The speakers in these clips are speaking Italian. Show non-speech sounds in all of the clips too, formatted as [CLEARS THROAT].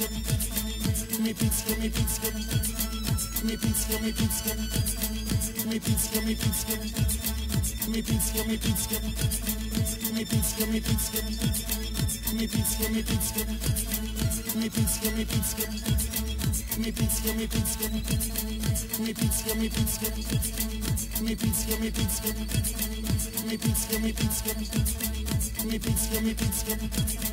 Pizza, me pizza, me pizza,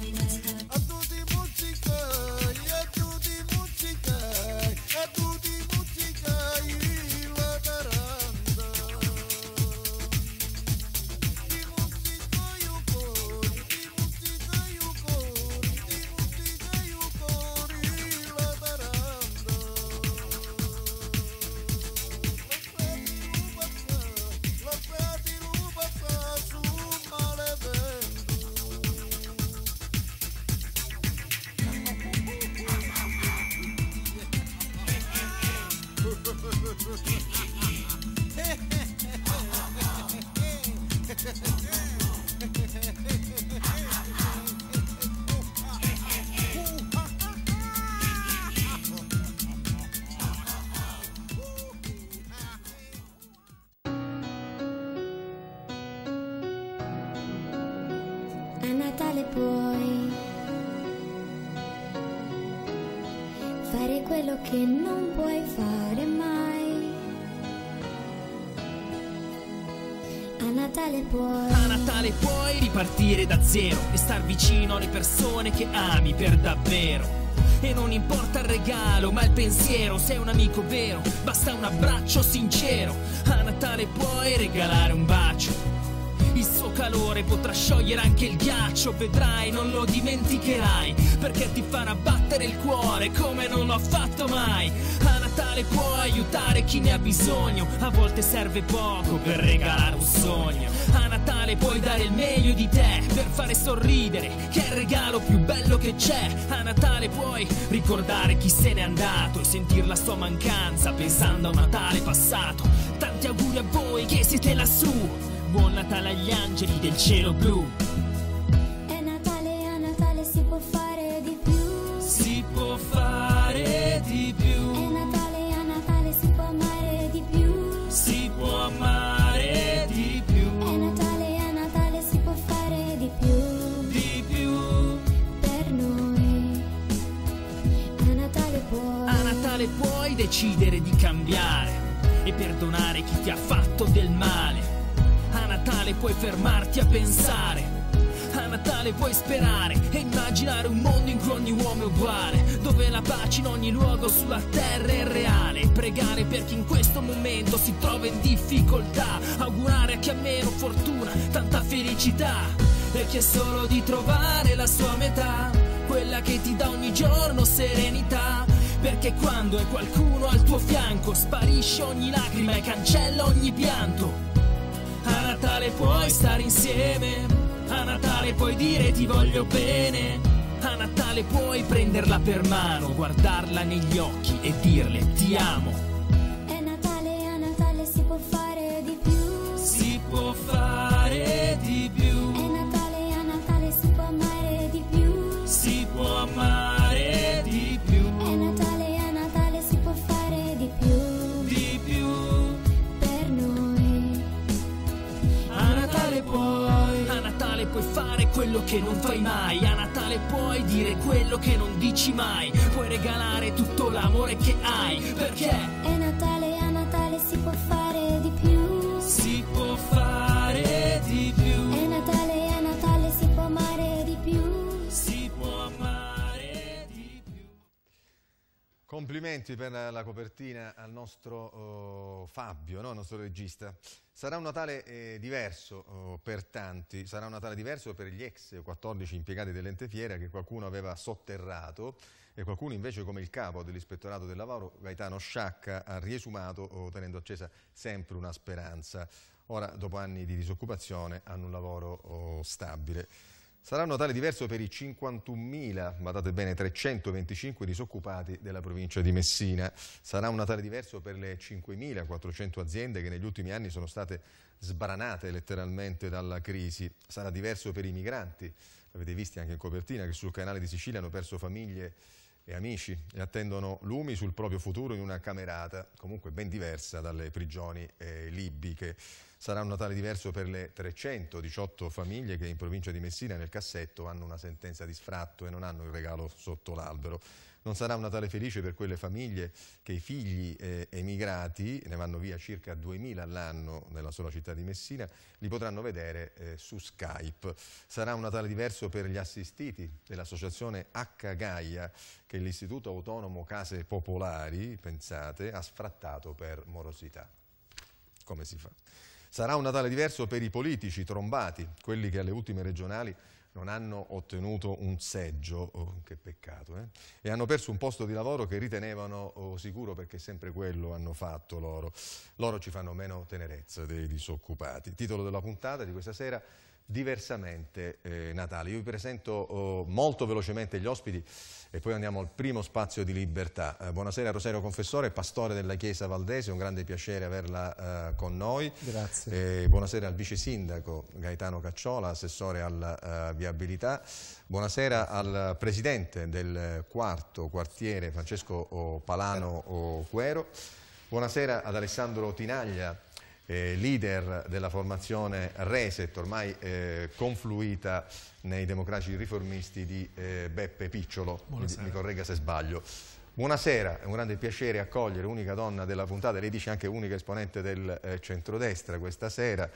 e star vicino alle persone che ami per davvero. E non importa il regalo, ma il pensiero, sei un amico vero, basta un abbraccio sincero. A Natale puoi regalare un bacio. Il suo calore potrà sciogliere anche il ghiaccio, vedrai, non lo dimenticherai, perché ti farà battere il cuore come non l'ho fatto mai. Natale puoi aiutare chi ne ha bisogno, a volte serve poco per regalare un sogno. A Natale puoi dare il meglio di te per fare sorridere, che è il regalo più bello che c'è. A Natale puoi ricordare chi se n'è andato e sentir la sua mancanza pensando a un Natale passato. Tanti auguri a voi che siete lassù. Buon Natale agli angeli del cielo blu. Decidere di cambiare e perdonare chi ti ha fatto del male. A Natale puoi fermarti a pensare. A Natale puoi sperare e immaginare un mondo in cui ogni uomo è uguale, dove la pace in ogni luogo sulla terra è reale. Pregare per chi in questo momento si trova in difficoltà, augurare a chi ha meno fortuna tanta felicità e chi è solo di trovare la sua metà, quella che ti dà ogni giorno serenità. Perché quando hai qualcuno al tuo fianco sparisce ogni lacrima e cancella ogni pianto. A Natale puoi stare insieme, a Natale puoi dire ti voglio bene, a Natale puoi prenderla per mano, guardarla negli occhi e dirle ti amo. È Natale, a Natale si può fare di più. Si può fare di È più, quello che non fai mai, a Natale puoi dire quello che non dici mai, puoi regalare tutto l'amore che hai, perché? È Natale, a Natale si può fare di più. si può fare Complimenti per la copertina al nostro oh, Fabio, no? il nostro regista. Sarà un Natale eh, diverso oh, per tanti, sarà un Natale diverso per gli ex 14 impiegati dell'ente fiera che qualcuno aveva sotterrato e qualcuno invece come il capo dell'ispettorato del lavoro, Gaetano Sciacca, ha riesumato oh, tenendo accesa sempre una speranza. Ora, dopo anni di disoccupazione, hanno un lavoro oh, stabile. Sarà un Natale diverso per i 51.000, badate bene, 325 disoccupati della provincia di Messina. Sarà un Natale diverso per le 5.400 aziende che negli ultimi anni sono state sbranate letteralmente dalla crisi. Sarà diverso per i migranti, avete visti anche in copertina, che sul canale di Sicilia hanno perso famiglie e amici e attendono lumi sul proprio futuro in una camerata comunque ben diversa dalle prigioni eh, libiche. Sarà un Natale diverso per le 318 famiglie che in provincia di Messina nel cassetto hanno una sentenza di sfratto e non hanno il regalo sotto l'albero. Non sarà un Natale felice per quelle famiglie che i figli eh, emigrati, ne vanno via circa 2000 all'anno nella sola città di Messina, li potranno vedere eh, su Skype. Sarà un Natale diverso per gli assistiti dell'associazione H Gaia che l'Istituto Autonomo Case Popolari, pensate, ha sfrattato per morosità. Come si fa? Sarà un Natale diverso per i politici trombati, quelli che alle ultime regionali non hanno ottenuto un seggio, oh, che peccato, eh? e hanno perso un posto di lavoro che ritenevano oh, sicuro perché sempre quello hanno fatto loro. Loro ci fanno meno tenerezza dei disoccupati. Titolo della puntata di questa sera, diversamente eh, Natale. Io vi presento oh, molto velocemente gli ospiti e poi andiamo al primo spazio di libertà. Eh, buonasera Rosario Confessore, pastore della Chiesa Valdese, un grande piacere averla eh, con noi. Grazie. Eh, buonasera al vice sindaco Gaetano Cacciola, assessore alla eh, viabilità. Buonasera al presidente del quarto quartiere Francesco oh, Palano oh, Cuero. Buonasera ad Alessandro Tinaglia, eh, leader della formazione Reset, ormai eh, confluita nei democratici riformisti di eh, Beppe Picciolo, mi, mi corregga se sbaglio. Buonasera, è un grande piacere accogliere unica donna della puntata, lei dice anche unica esponente del eh, centrodestra questa sera,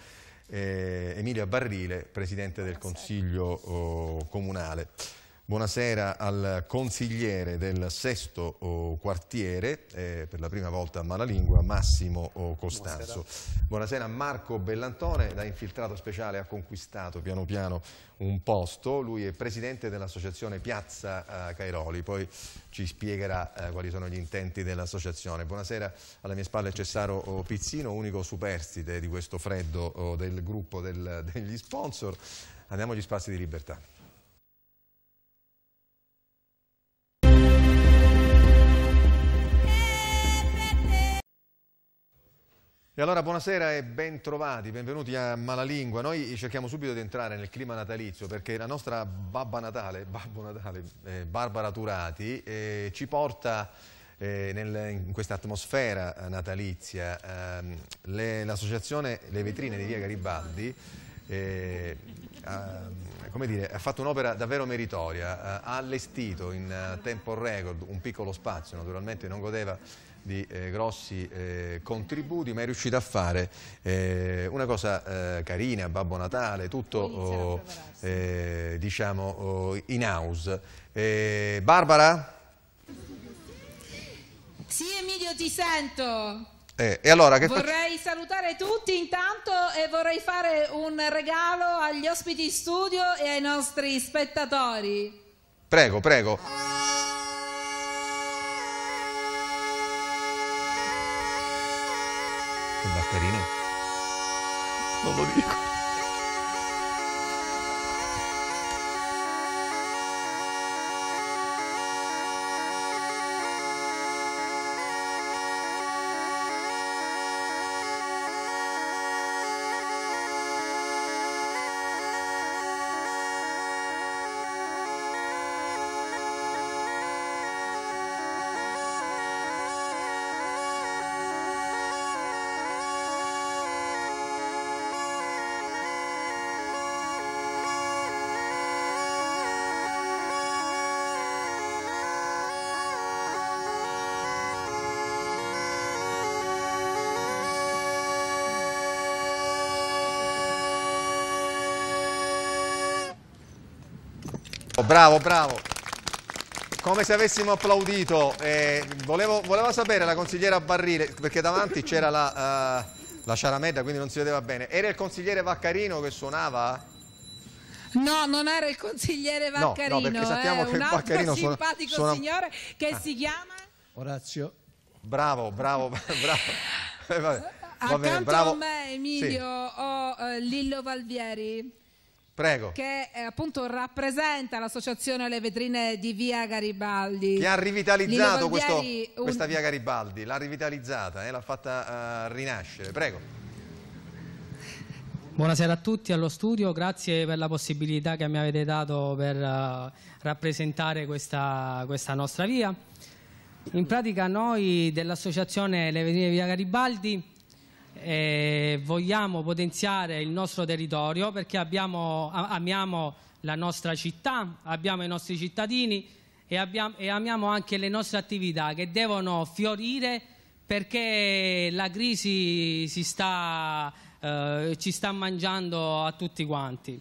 eh, Emilia Barrile, Presidente del Consiglio oh, Comunale. Buonasera al consigliere del sesto oh, quartiere, eh, per la prima volta a Malalingua, Massimo oh, Costanzo. Buonasera. a Marco Bellantone, da infiltrato speciale ha conquistato piano piano un posto, lui è presidente dell'associazione Piazza eh, Cairoli, poi ci spiegherà eh, quali sono gli intenti dell'associazione. Buonasera, alle mie spalle Cessaro oh, Pizzino, unico superstite di questo freddo del gruppo del- degli sponsor. Andiamo agli spazi di libertà. Allora buonasera e ben trovati, benvenuti a Malalingua. Noi cerchiamo subito di entrare nel clima natalizio perché la nostra Babba Natale, Babbo Natale, eh, Barbara Turati, eh, ci porta eh, nel- in questa atmosfera natalizia. Ehm, le- l'associazione Le Vetrine di Via Garibaldi eh, ha, dire, ha fatto un'opera davvero meritoria, ha allestito in eh, tempo record un piccolo spazio, naturalmente non godeva di eh, grossi eh, contributi, ma è riuscita a fare eh, una cosa eh, carina, Babbo Natale, tutto oh, eh, diciamo oh, in house. Eh, Barbara? Sì, Emilio, ti sento. Eh, e allora? Vorrei salutare tutti intanto e vorrei fare un regalo agli ospiti in studio e ai nostri spettatori. Prego, prego. Bravo, bravo. Come se avessimo applaudito. Eh, volevo, volevo sapere la consigliera Barrile, perché davanti c'era la, eh, la Ciaramedda, quindi non si vedeva bene. Era il consigliere Vaccarino che suonava? No, non era il consigliere No, no, Vaccarino, perché sappiamo è che un altro Vaccarino simpatico suona- signore che si chiama Orazio. Bravo, bravo, [LAUGHS] bravo. Eh, Accanto bene, bravo. a me, Emilio, Sì, ho eh, Lillo Valvieri prego. che eh, appunto rappresenta l'associazione Le Vetrine di Via Garibaldi. Che ha rivitalizzato questo- un- questa via Garibaldi, l'ha rivitalizzata, eh, l'ha fatta eh, rinascere. Prego. Buonasera a tutti allo studio, grazie per la possibilità che mi avete dato per eh, rappresentare questa, questa nostra via. In pratica noi dell'associazione Le Vetrine Via Garibaldi eh, vogliamo potenziare il nostro territorio perché abbiamo- amiamo la nostra città, abbiamo i nostri cittadini e, abbiamo- e amiamo anche le nostre attività che devono fiorire perché la crisi si sta, eh, ci sta mangiando a tutti quanti.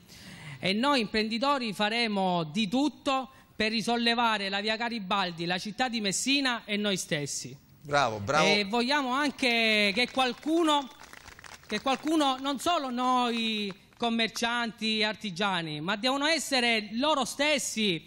E noi imprenditori faremo di tutto per risollevare la via Garibaldi, la città di Messina e noi stessi. Bravo, bravo. E vogliamo anche che qualcuno, che qualcuno, non solo noi commercianti artigiani, ma devono essere loro stessi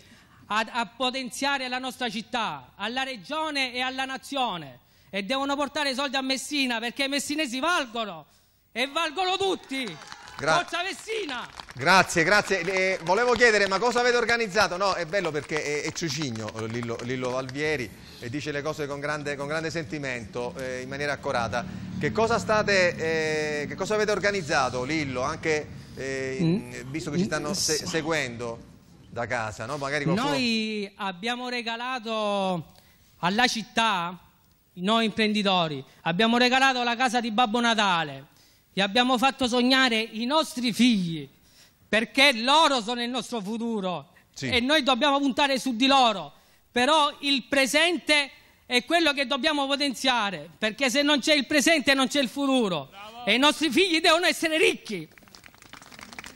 a, a potenziare la nostra città, alla regione e alla nazione. E devono portare i soldi a Messina perché i messinesi valgono e valgono tutti. Gra- Forza Messina! Grazie, grazie. Eh, volevo chiedere, ma cosa avete organizzato? No, è bello perché è, è Ciucigno, Lillo, Lillo Valvieri, e dice le cose con grande, con grande sentimento, eh, in maniera accurata. Che cosa, state, eh, che cosa avete organizzato, Lillo, anche eh, in- visto che ci stanno se- seguendo da casa, no? Magari qualcuno... Noi abbiamo regalato alla città, noi imprenditori, abbiamo regalato la casa di Babbo Natale, gli abbiamo fatto sognare i nostri figli, perché loro sono il nostro futuro Sì. e noi dobbiamo puntare su di loro, però il presente è quello che dobbiamo potenziare, perché se non c'è il presente non c'è il futuro. E i nostri figli devono essere ricchi.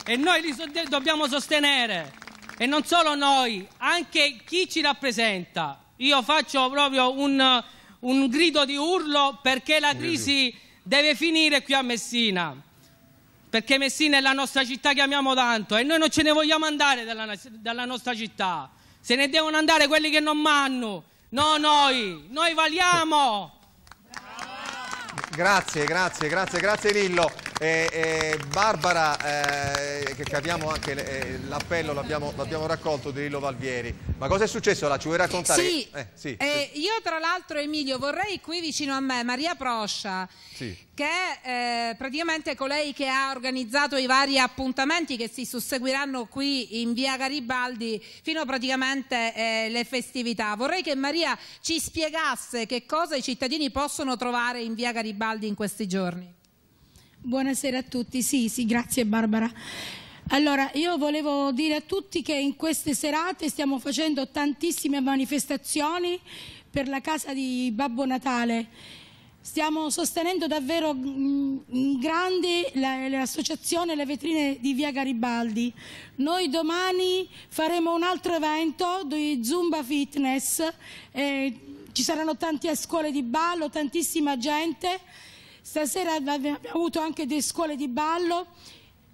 E noi li so- dobbiamo sostenere. E non solo noi, anche chi ci rappresenta. Io faccio proprio un, un grido di urlo perché la crisi deve finire qui a Messina. Perché Messina è la nostra città che amiamo tanto e noi non ce ne vogliamo andare dalla, dalla nostra città. Se ne devono andare quelli che non manno. No, noi, noi valiamo. Grazie, grazie, grazie, grazie Lillo. Eh, eh, Barbara, eh, che capiamo anche eh, l'appello, l'abbiamo, l'abbiamo raccolto di Lillo Valvieri. Ma cosa è successo là? Ci vuoi raccontare? Sì, Eh, sì, eh, io tra l'altro Emilio vorrei qui vicino a me Maria Proscia, Sì. che è eh, praticamente colei che ha organizzato i vari appuntamenti che si susseguiranno qui in via Garibaldi fino praticamente eh, le festività. Vorrei che Maria ci spiegasse che cosa i cittadini possono trovare in via Garibaldi in questi giorni. Buonasera a tutti, sì, sì, grazie Barbara. Allora, io volevo dire a tutti che in queste serate stiamo facendo tantissime manifestazioni per la casa di Babbo Natale. Stiamo sostenendo davvero mm, in grande la- l'associazione Le Vetrine di Via Garibaldi. Noi domani faremo un altro evento di Zumba Fitness. eh, ci saranno tante scuole di ballo, tantissima gente. Stasera abbiamo avuto anche delle scuole di ballo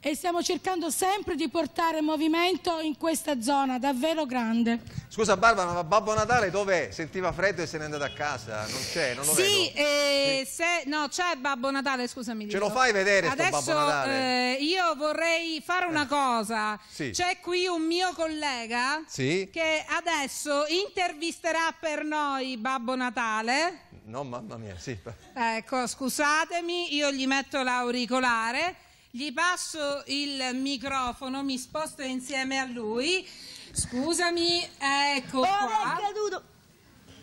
e stiamo cercando sempre di portare movimento in questa zona davvero grande. Scusa Barbara, ma Babbo Natale dov'è? Sentiva freddo e se n'è andato a casa? Non c'è, non lo Sì, vedo. eh, se no, c'è Babbo Natale, scusami. Ce dico. lo fai vedere sto Adesso Babbo Natale? eh, io vorrei fare una cosa. Sì. C'è qui un mio collega Sì? che adesso intervisterà per noi Babbo Natale. No, mamma mia, sì. Ecco, scusatemi, io gli metto l'auricolare, gli passo il microfono, mi sposto insieme a lui. Scusami, ecco qua.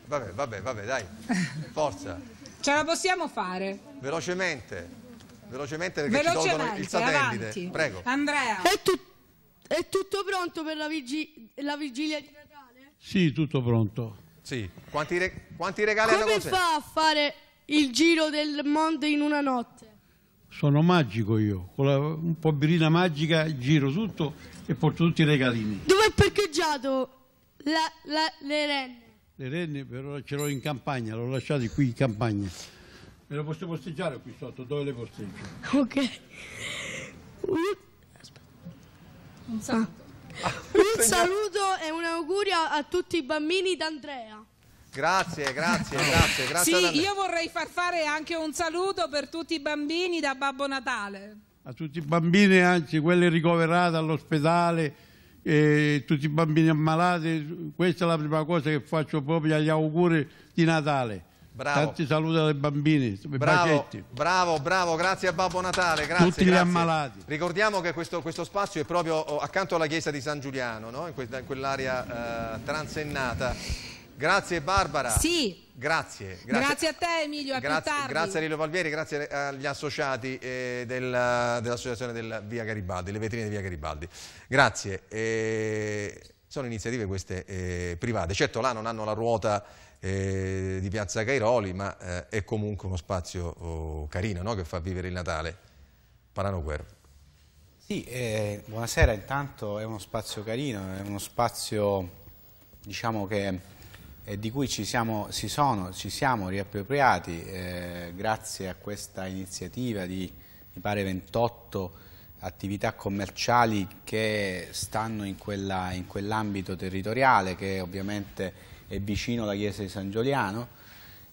Vabbè, vabbè, vabbè, dai. Forza. [LAUGHS] Ce la possiamo fare? Velocemente. Velocemente perché ci tolgono il Velocemente, satellite. avanti. Prego. Andrea. È, tut- è tutto pronto per la, vigi- la vigilia di Natale? Sì, tutto pronto. Sì. Quanti, re- quanti regali hanno Come fa a fare il giro del mondo in una notte? Sono magico io, con la, un po' birina magica giro tutto e porto tutti i regalini. Dove è parcheggiato la- la- le renne? Le renne però ce l'ho in campagna, l'ho lasciati qui in campagna. Me lo posso posteggiare qui sotto, dove le posteggio? Ok. Un, Un saluto. un saluto e un augurio a tutti i bambini d'Andrea. Grazie, grazie, grazie, grazie. Sì, io vorrei far fare anche un saluto per tutti i bambini da Babbo Natale. A tutti i bambini, anzi quelle ricoverate all'ospedale, e tutti i bambini ammalati, questa è la prima cosa che faccio proprio agli auguri di Natale. Bravo. Tanti saluti ai bambini, Bravo, bravo, bravo, grazie a Babbo Natale, grazie. Tutti gli grazie. ammalati. Ricordiamo che questo, questo spazio è proprio oh, accanto alla chiesa di San Giuliano, no? in quell'area eh, transennata. Grazie Barbara. Sì. Grazie. Grazie, a te Emilio, a più Grazie, tardi. grazie a Lilo Valvieri, grazie agli associati eh, del- dell'associazione del Via Garibaldi, le vetrine di Via Garibaldi. Grazie. Eh, sono iniziative queste eh, private. Certo là non hanno la ruota eh, di Piazza Cairoli, ma eh, è comunque uno spazio oh, carino no? che fa vivere il Natale. Parano Guerra. Sì, eh, buonasera, intanto è uno spazio carino, è uno spazio diciamo che, eh, di cui ci siamo, si sono, ci siamo riappropriati eh, grazie a questa iniziativa di mi pare 28 attività commerciali che stanno in, quella- in quell'ambito territoriale che ovviamente è vicino alla chiesa di San Giuliano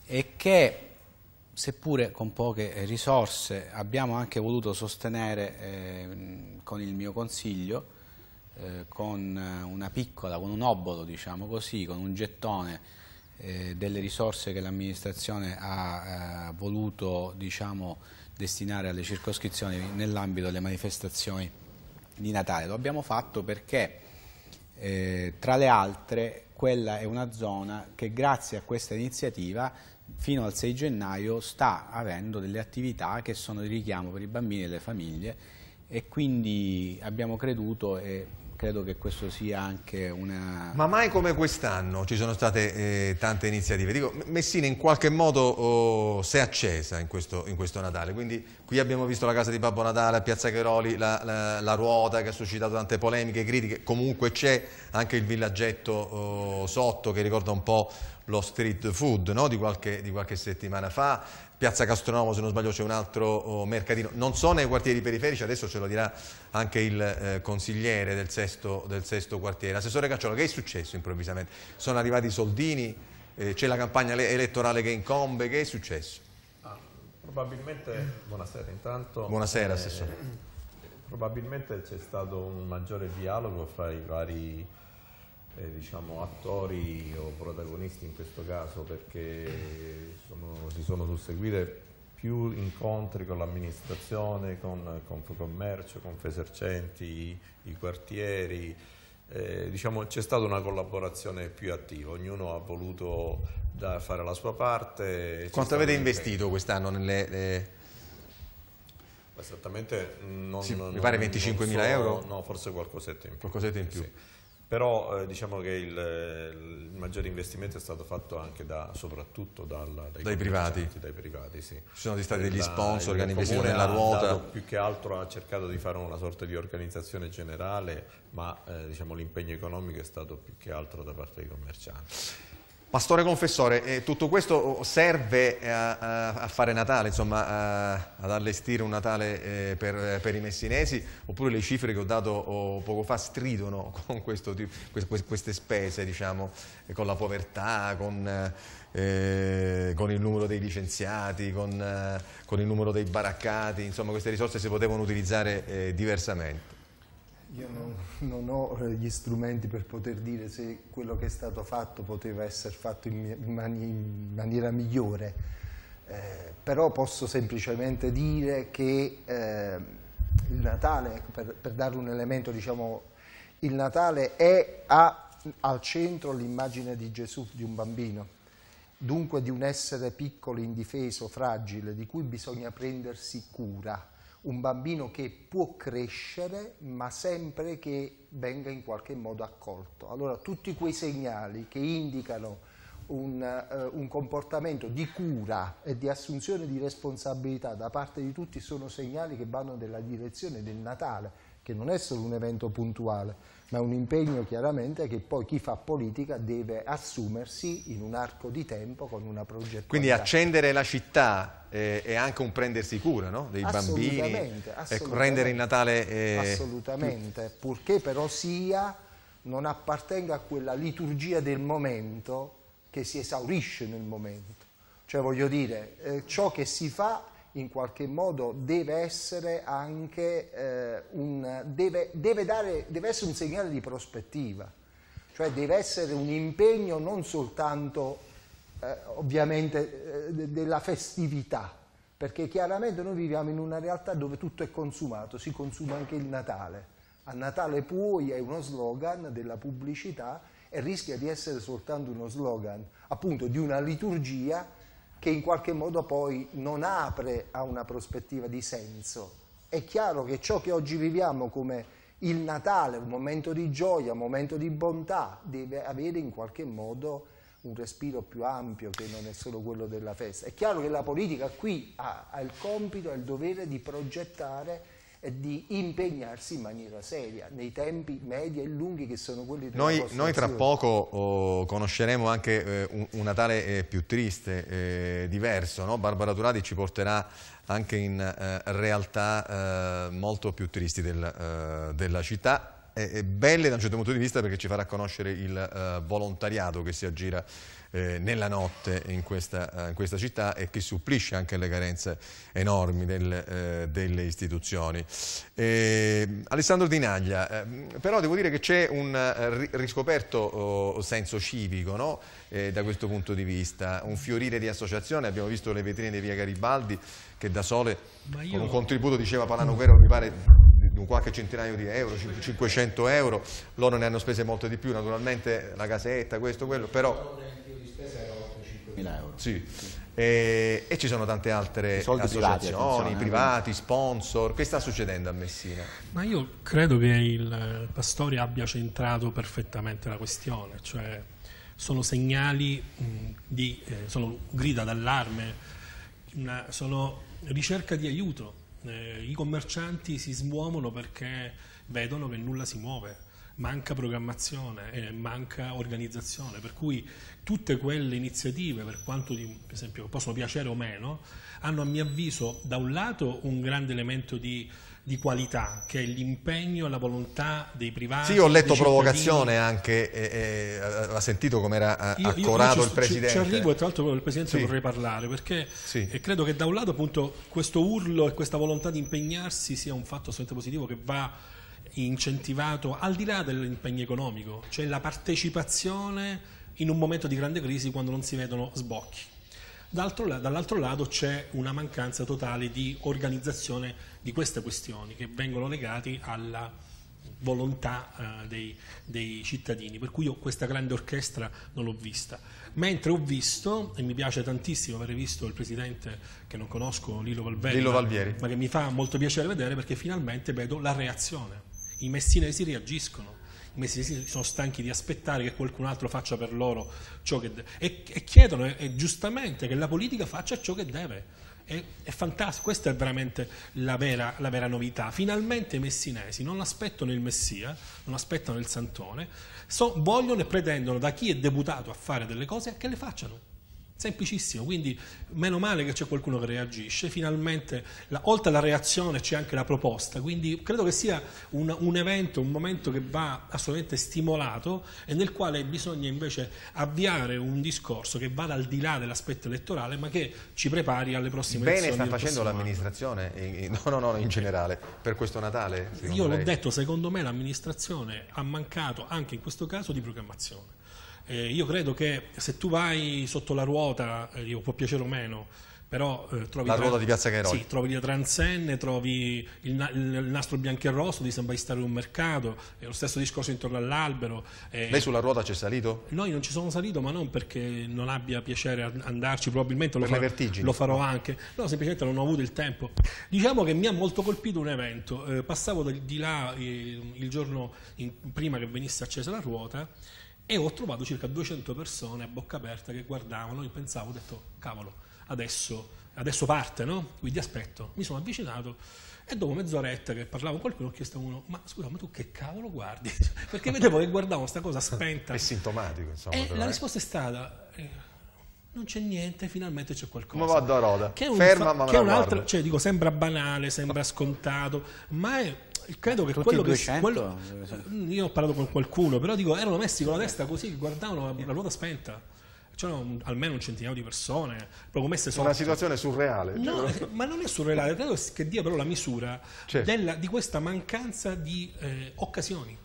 e che seppure con poche risorse abbiamo anche voluto sostenere eh, con il mio consiglio, eh, con eh, una piccola, con un obolo diciamo così, con un gettone eh, delle risorse che l'amministrazione ha eh, voluto diciamo, destinare alle circoscrizioni nell'ambito delle manifestazioni di Natale. Lo abbiamo fatto perché tra le altre quella è una zona che grazie a questa iniziativa fino al 6 gennaio sta avendo delle attività che sono di richiamo per i bambini e le famiglie e quindi abbiamo creduto e credo che questo sia anche una... Ma mai come quest'anno ci sono state eh, tante iniziative. Dico, Messina in qualche modo oh, si è accesa in questo, in questo Natale, quindi qui abbiamo visto la casa di Babbo Natale a Piazza Cheroli, la, la- la ruota che ha suscitato tante polemiche, critiche, comunque c'è anche il villaggetto oh, sotto che ricorda un po' lo street food no? di, qualche, di qualche settimana fa. Piazza Castronovo, se non sbaglio, c'è un altro oh, mercatino. Non so nei quartieri periferici, adesso ce lo dirà anche il eh, consigliere del sesto, del sesto quartiere. Assessore Cacciolo, che è successo improvvisamente? Sono arrivati i soldini, eh, c'è la campagna ele- elettorale che incombe, che è successo? Probabilmente, buonasera intanto. Buonasera, Eh, Assessore. probabilmente c'è stato un maggiore dialogo fra i vari eh, diciamo, attori o protagonisti in questo caso perché sono- si sono susseguite più incontri con l'amministrazione, con Confcommercio, Confesercenti, i, i quartieri. Eh, diciamo, c'è stata una collaborazione più attiva, ognuno ha voluto fare la sua parte. Quanto avete investito quest'anno nelle... eh, Esattamente, non, Sì, non- mi pare non 25.000 so- euro? No, forse qualcosetto in più. Qualcosetto in più. Sì. Però eh, diciamo che il, il maggiore investimento è stato fatto anche da, soprattutto dal- dai, Dai privati. Dai privati, sì. Ci sono stati degli sponsor che hanno investito nella ruota. dato- più che altro ha cercato di fare una sorta di organizzazione generale, ma eh, diciamo, l'impegno economico è stato più che altro da parte dei commercianti. Pastore confessore, eh, tutto questo serve a, a- a fare Natale, insomma, a- ad allestire un Natale eh, per, per i messinesi, oppure le cifre che ho dato oh, poco fa stridono [LAUGHS] con questo queste spese, diciamo, eh, con la povertà, con, eh, con il numero dei licenziati, con, eh, con il numero dei baraccati, insomma queste risorse si potevano utilizzare eh, diversamente. Io non, non ho eh, gli strumenti per poter dire se quello che è stato fatto poteva essere fatto in, mani- in maniera migliore, Eh, però posso semplicemente dire che eh, il Natale, per, per dare un elemento, diciamo, il Natale è ha al centro l'immagine di Gesù, di un bambino, dunque di un essere piccolo, indifeso, fragile, di cui bisogna prendersi cura un bambino che può crescere ma sempre che venga in qualche modo accolto. Allora tutti quei segnali che indicano un, eh, un comportamento di cura e di assunzione di responsabilità da parte di tutti sono segnali che vanno nella direzione del Natale, che non è solo un evento puntuale, ma è un impegno chiaramente che poi chi fa politica deve assumersi in un arco di tempo con una progettualità. Quindi accendere la città eh, è anche un prendersi cura no? dei bambini, Assolutamente, assolutamente. rendere il Natale... eh, Assolutamente, purché però sia, non appartenga a quella liturgia del momento che si esaurisce nel momento. Cioè voglio dire, eh, ciò che si fa in qualche modo deve essere anche eh, un, deve, deve dare, deve essere un segnale di prospettiva, cioè deve essere un impegno non soltanto eh, ovviamente eh, de- della festività, perché chiaramente noi viviamo in una realtà dove tutto è consumato, si consuma anche il Natale. A Natale puoi è uno slogan della pubblicità e rischia di essere soltanto uno slogan appunto di una liturgia che in qualche modo poi non apre a una prospettiva di senso. È chiaro che ciò che oggi viviamo come il Natale, un momento di gioia, un momento di bontà, deve avere in qualche modo un respiro più ampio che non è solo quello della festa. È chiaro che la politica qui ha, ha il compito e il dovere di progettare di impegnarsi in maniera seria nei tempi medi e lunghi che sono quelli della Noi, noi tra poco oh, conosceremo anche eh, un, un Natale eh, più triste, eh, diverso. no? Barbara Turati ci porterà anche in eh, realtà eh, molto più tristi del, eh, della città belle da un certo punto di vista perché ci farà conoscere il volontariato che si aggira eh, nella notte in questa, eh, in questa città e che supplisce anche le carenze enormi del, eh, delle istituzioni. Eh, Alessandro Dinaglia, ehm, però devo dire che c'è un eh, ri- riscoperto oh, senso civico no? Eh, da questo punto di vista, un fiorire di associazione, abbiamo visto le vetrine di via Garibaldi che da sole io- con un contributo, diceva Palano Guerra, mi pare di un qualche centinaio di euro, cin- 500 euro, loro ne hanno spese molte di più, naturalmente la casetta, questo, quello, però... euro. Sì. E, e ci sono tante altre associazioni, eh. privati, sponsor. Che sta succedendo a Messina? Ma io credo che il Pastori abbia centrato perfettamente la questione, cioè sono segnali mh, di, eh, sono grida d'allarme, sono ricerca di aiuto. Eh, I commercianti si smuovono perché vedono che nulla si muove, manca programmazione, eh, manca organizzazione, per cui tutte quelle iniziative, per quanto di- per esempio possono piacere o meno, hanno a mio avviso da un lato un grande elemento di, di qualità, che è l'impegno e la volontà dei privati. Sì, ho letto provocazione anche, eh, eh, ha sentito io- io accorato il Presidente. Ci, ci arrivo e tra l'altro con il Presidente Sì. vorrei parlare perché Sì. eh, credo che da un lato appunto questo urlo e questa volontà di impegnarsi sia un fatto assolutamente positivo che va incentivato al di là dell'impegno economico, cioè la partecipazione in un momento di grande crisi quando non si vedono sbocchi. Dall'altro lato c'è una mancanza totale di organizzazione di queste questioni che vengono legati alla volontà eh, dei, dei cittadini, per cui io questa grande orchestra non l'ho vista. Mentre ho visto, e mi piace tantissimo aver visto il presidente che non conosco, Lillo ma- Valvieri. ma che mi fa molto piacere vedere perché finalmente vedo la reazione. I messinesi reagiscono. I messinesi sono stanchi di aspettare che qualcun altro faccia per loro ciò che deve e, chiedono e giustamente che la politica faccia ciò che deve. È, è fantastico, questa è veramente la vera, la vera novità. Finalmente i messinesi non aspettano il Messia, non aspettano il Santone, so- vogliono e pretendono da chi è deputato a fare delle cose che le facciano. Semplicissimo, quindi meno male che c'è qualcuno che reagisce, finalmente la- oltre alla reazione c'è anche la proposta, quindi credo che sia un, un evento, un momento che va assolutamente stimolato e nel quale bisogna invece avviare un discorso che vada al di là dell'aspetto elettorale ma che ci prepari alle prossime Bene elezioni sta del facendo l'amministrazione? No, no, no, in generale, per questo Natale? Io l'ho detto, secondo me l'amministrazione ha mancato anche in questo caso di programmazione. Eh, io credo che se tu vai sotto la ruota, eh, io può piacere o meno, però eh, trovi La ruota di Piazza Cairoli. Sì, trovi le transenne, trovi il, na- il- nastro bianco e rosso, ti sembra di stare in un mercato, è lo stesso discorso intorno all'albero. eh, Lei sulla ruota c'è salito? noi non ci sono salito, ma non perché non abbia piacere a- andarci, probabilmente lo, vertigini? lo farò anche. No, semplicemente non ho avuto il tempo. Diciamo che mi ha molto colpito un evento. Eh, passavo di, di là eh, il giorno in- prima che venisse accesa la ruota e ho trovato circa 200 persone a bocca aperta che guardavano e pensavo, ho detto, cavolo, adesso, adesso parte, no? Quindi aspetto. Mi sono avvicinato e dopo mezz'oretta che parlavo con qualcuno ho chiesto a uno, ma scusa, ma tu che cavolo guardi? [LAUGHS] Perché vedevo che guardavo questa cosa spenta. È sintomatico, insomma. E la eh. risposta è stata: eh, non c'è niente, finalmente c'è qualcosa. Ma vado a roda. Che è un, Ferma, ma che è un altro, cioè dico, sembra banale, sembra scontato, ma è, credo che Tutti quello e che 200? quello- io ho parlato con qualcuno, però dico, erano messi con la testa così, che guardavano la, la ruota spenta. C'erano un- almeno un centinaio di persone, proprio messe sotto. Una situazione surreale. No, Cioè, eh, ma non è surreale, credo che dia però la misura Certo. della- di questa mancanza di eh, occasioni.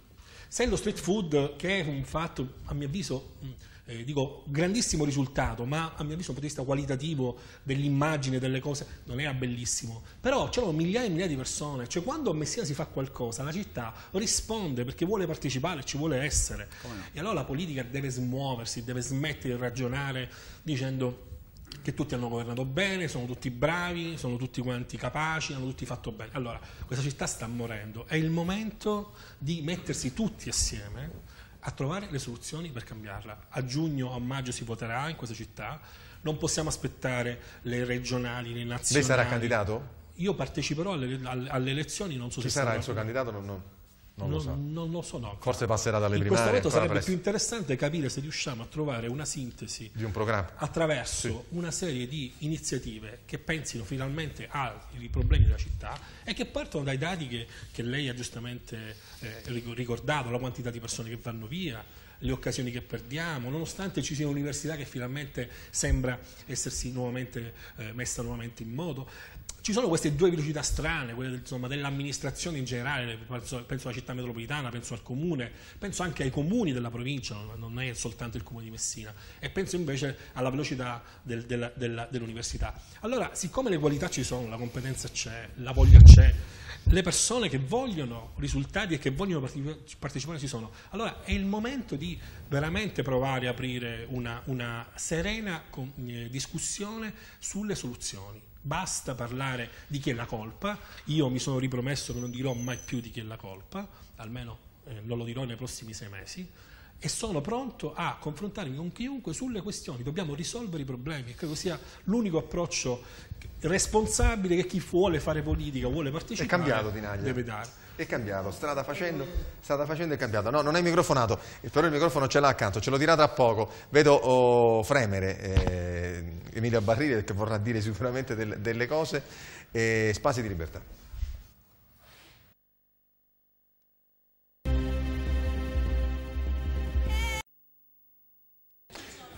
Se lo street food, che è un fatto, a mio avviso, mh, eh, dico, grandissimo risultato, ma a mio avviso, dal punto di vista qualitativo dell'immagine, delle cose, non era bellissimo. Però c'erano migliaia e migliaia di persone, cioè quando a Messina si fa qualcosa, la città risponde perché vuole partecipare, ci vuole essere. E allora la politica deve smuoversi, deve smettere di ragionare dicendo che tutti hanno governato bene, sono tutti bravi, sono tutti quanti capaci, hanno tutti fatto bene. Allora, questa città sta morendo, è il momento di mettersi tutti assieme a trovare le soluzioni per cambiarla. A giugno o a maggio si voterà in questa città, non possiamo aspettare le regionali, le nazionali. Lei sarà candidato? Io parteciperò alle, alle- elezioni, non so Ci se sarà sarà il suo candidato? Non, non- non lo so. non lo so, no. Forse passerà dalle In questo primarie. momento ancora sarebbe presto. più interessante capire se riusciamo a trovare una sintesi Di un programma. attraverso una serie di iniziative che pensino finalmente ai problemi della città e che partono dai dati che, che lei ha giustamente eh, ric- ricordato, la quantità di persone che vanno via, le occasioni che perdiamo, nonostante ci sia un'università che finalmente sembra essersi nuovamente eh, messa nuovamente in modo. Ci sono queste due velocità strane, quelle del- insomma, dell'amministrazione in generale, penso, penso alla città metropolitana, penso al comune, penso anche ai comuni della provincia, non- è soltanto il comune di Messina, e penso invece alla velocità del- della- dell'università. Allora, siccome le qualità ci sono, la competenza c'è, la voglia c'è, le persone che vogliono risultati e che vogliono partecipa- partecipare ci sono. Allora è il momento di veramente provare a aprire una, una serena eh, discussione sulle soluzioni. Basta parlare di chi è la colpa. Io mi sono ripromesso che non dirò mai più di chi è la colpa, almeno eh, non lo dirò nei prossimi sei mesi. E sono pronto a confrontarmi con chiunque sulle questioni. Dobbiamo risolvere i problemi e credo sia l'unico approccio responsabile che chi vuole fare politica, vuole È partecipare, cambiato Tinaglia. deve dare. È cambiato, strada facendo, strada facendo è cambiato. No, non è microfonato, però il microfono ce l'ha accanto, ce lo dirà tra poco. Vedo oh, fremere eh, Emilia Barrile che vorrà dire sicuramente del- delle cose. Eh, spazi di libertà.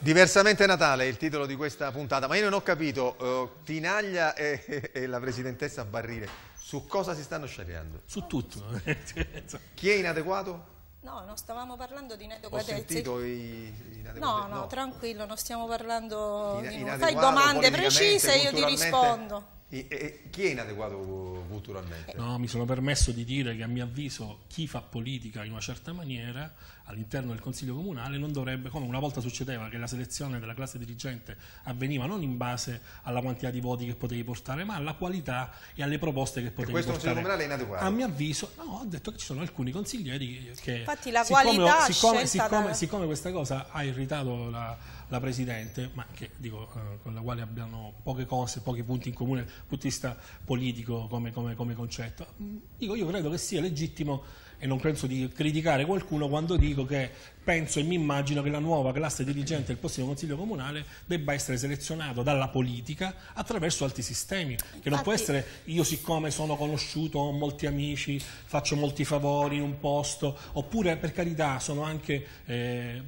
Diversamente Natale il titolo di questa puntata, ma io non ho capito, eh, Tinaglia e, e la presidentessa Barrile, su cosa si stanno scegliendo? Su tutto. [LAUGHS] Chi è inadeguato? No, non stavamo parlando di Ho inadeguatezze. sentito i, i inadeguati- No, no, tranquillo, non stiamo parlando Ina- di nulla. Fai domande precise e io ti rispondo. E- e chi è inadeguato culturalmente? No, mi sono permesso di dire che a mio avviso chi fa politica in una certa maniera all'interno del Consiglio Comunale non dovrebbe, come una volta succedeva che la selezione della classe dirigente avveniva non in base alla quantità di voti che potevi portare, ma alla qualità e alle proposte che potevi questo Consiglio portare. Comunale è inadeguato? A mio avviso, no, ho detto che ci sono alcuni consiglieri che... Infatti la siccome- qualità siccome, scelta siccome- da- siccome questa cosa ha irritato la, la Presidente, ma che dico, eh, con la quale abbiamo poche cose, pochi punti in comune dal punto di vista politico come, come- come concetto, mm, dico, io credo che sia legittimo e non penso di criticare qualcuno quando dico che penso e mi immagino che la nuova classe dirigente del prossimo Consiglio Comunale debba essere selezionato dalla politica attraverso altri sistemi, che non può Infatti- essere io siccome sono conosciuto, ho molti amici, faccio molti favori in un posto, oppure per carità sono anche eh,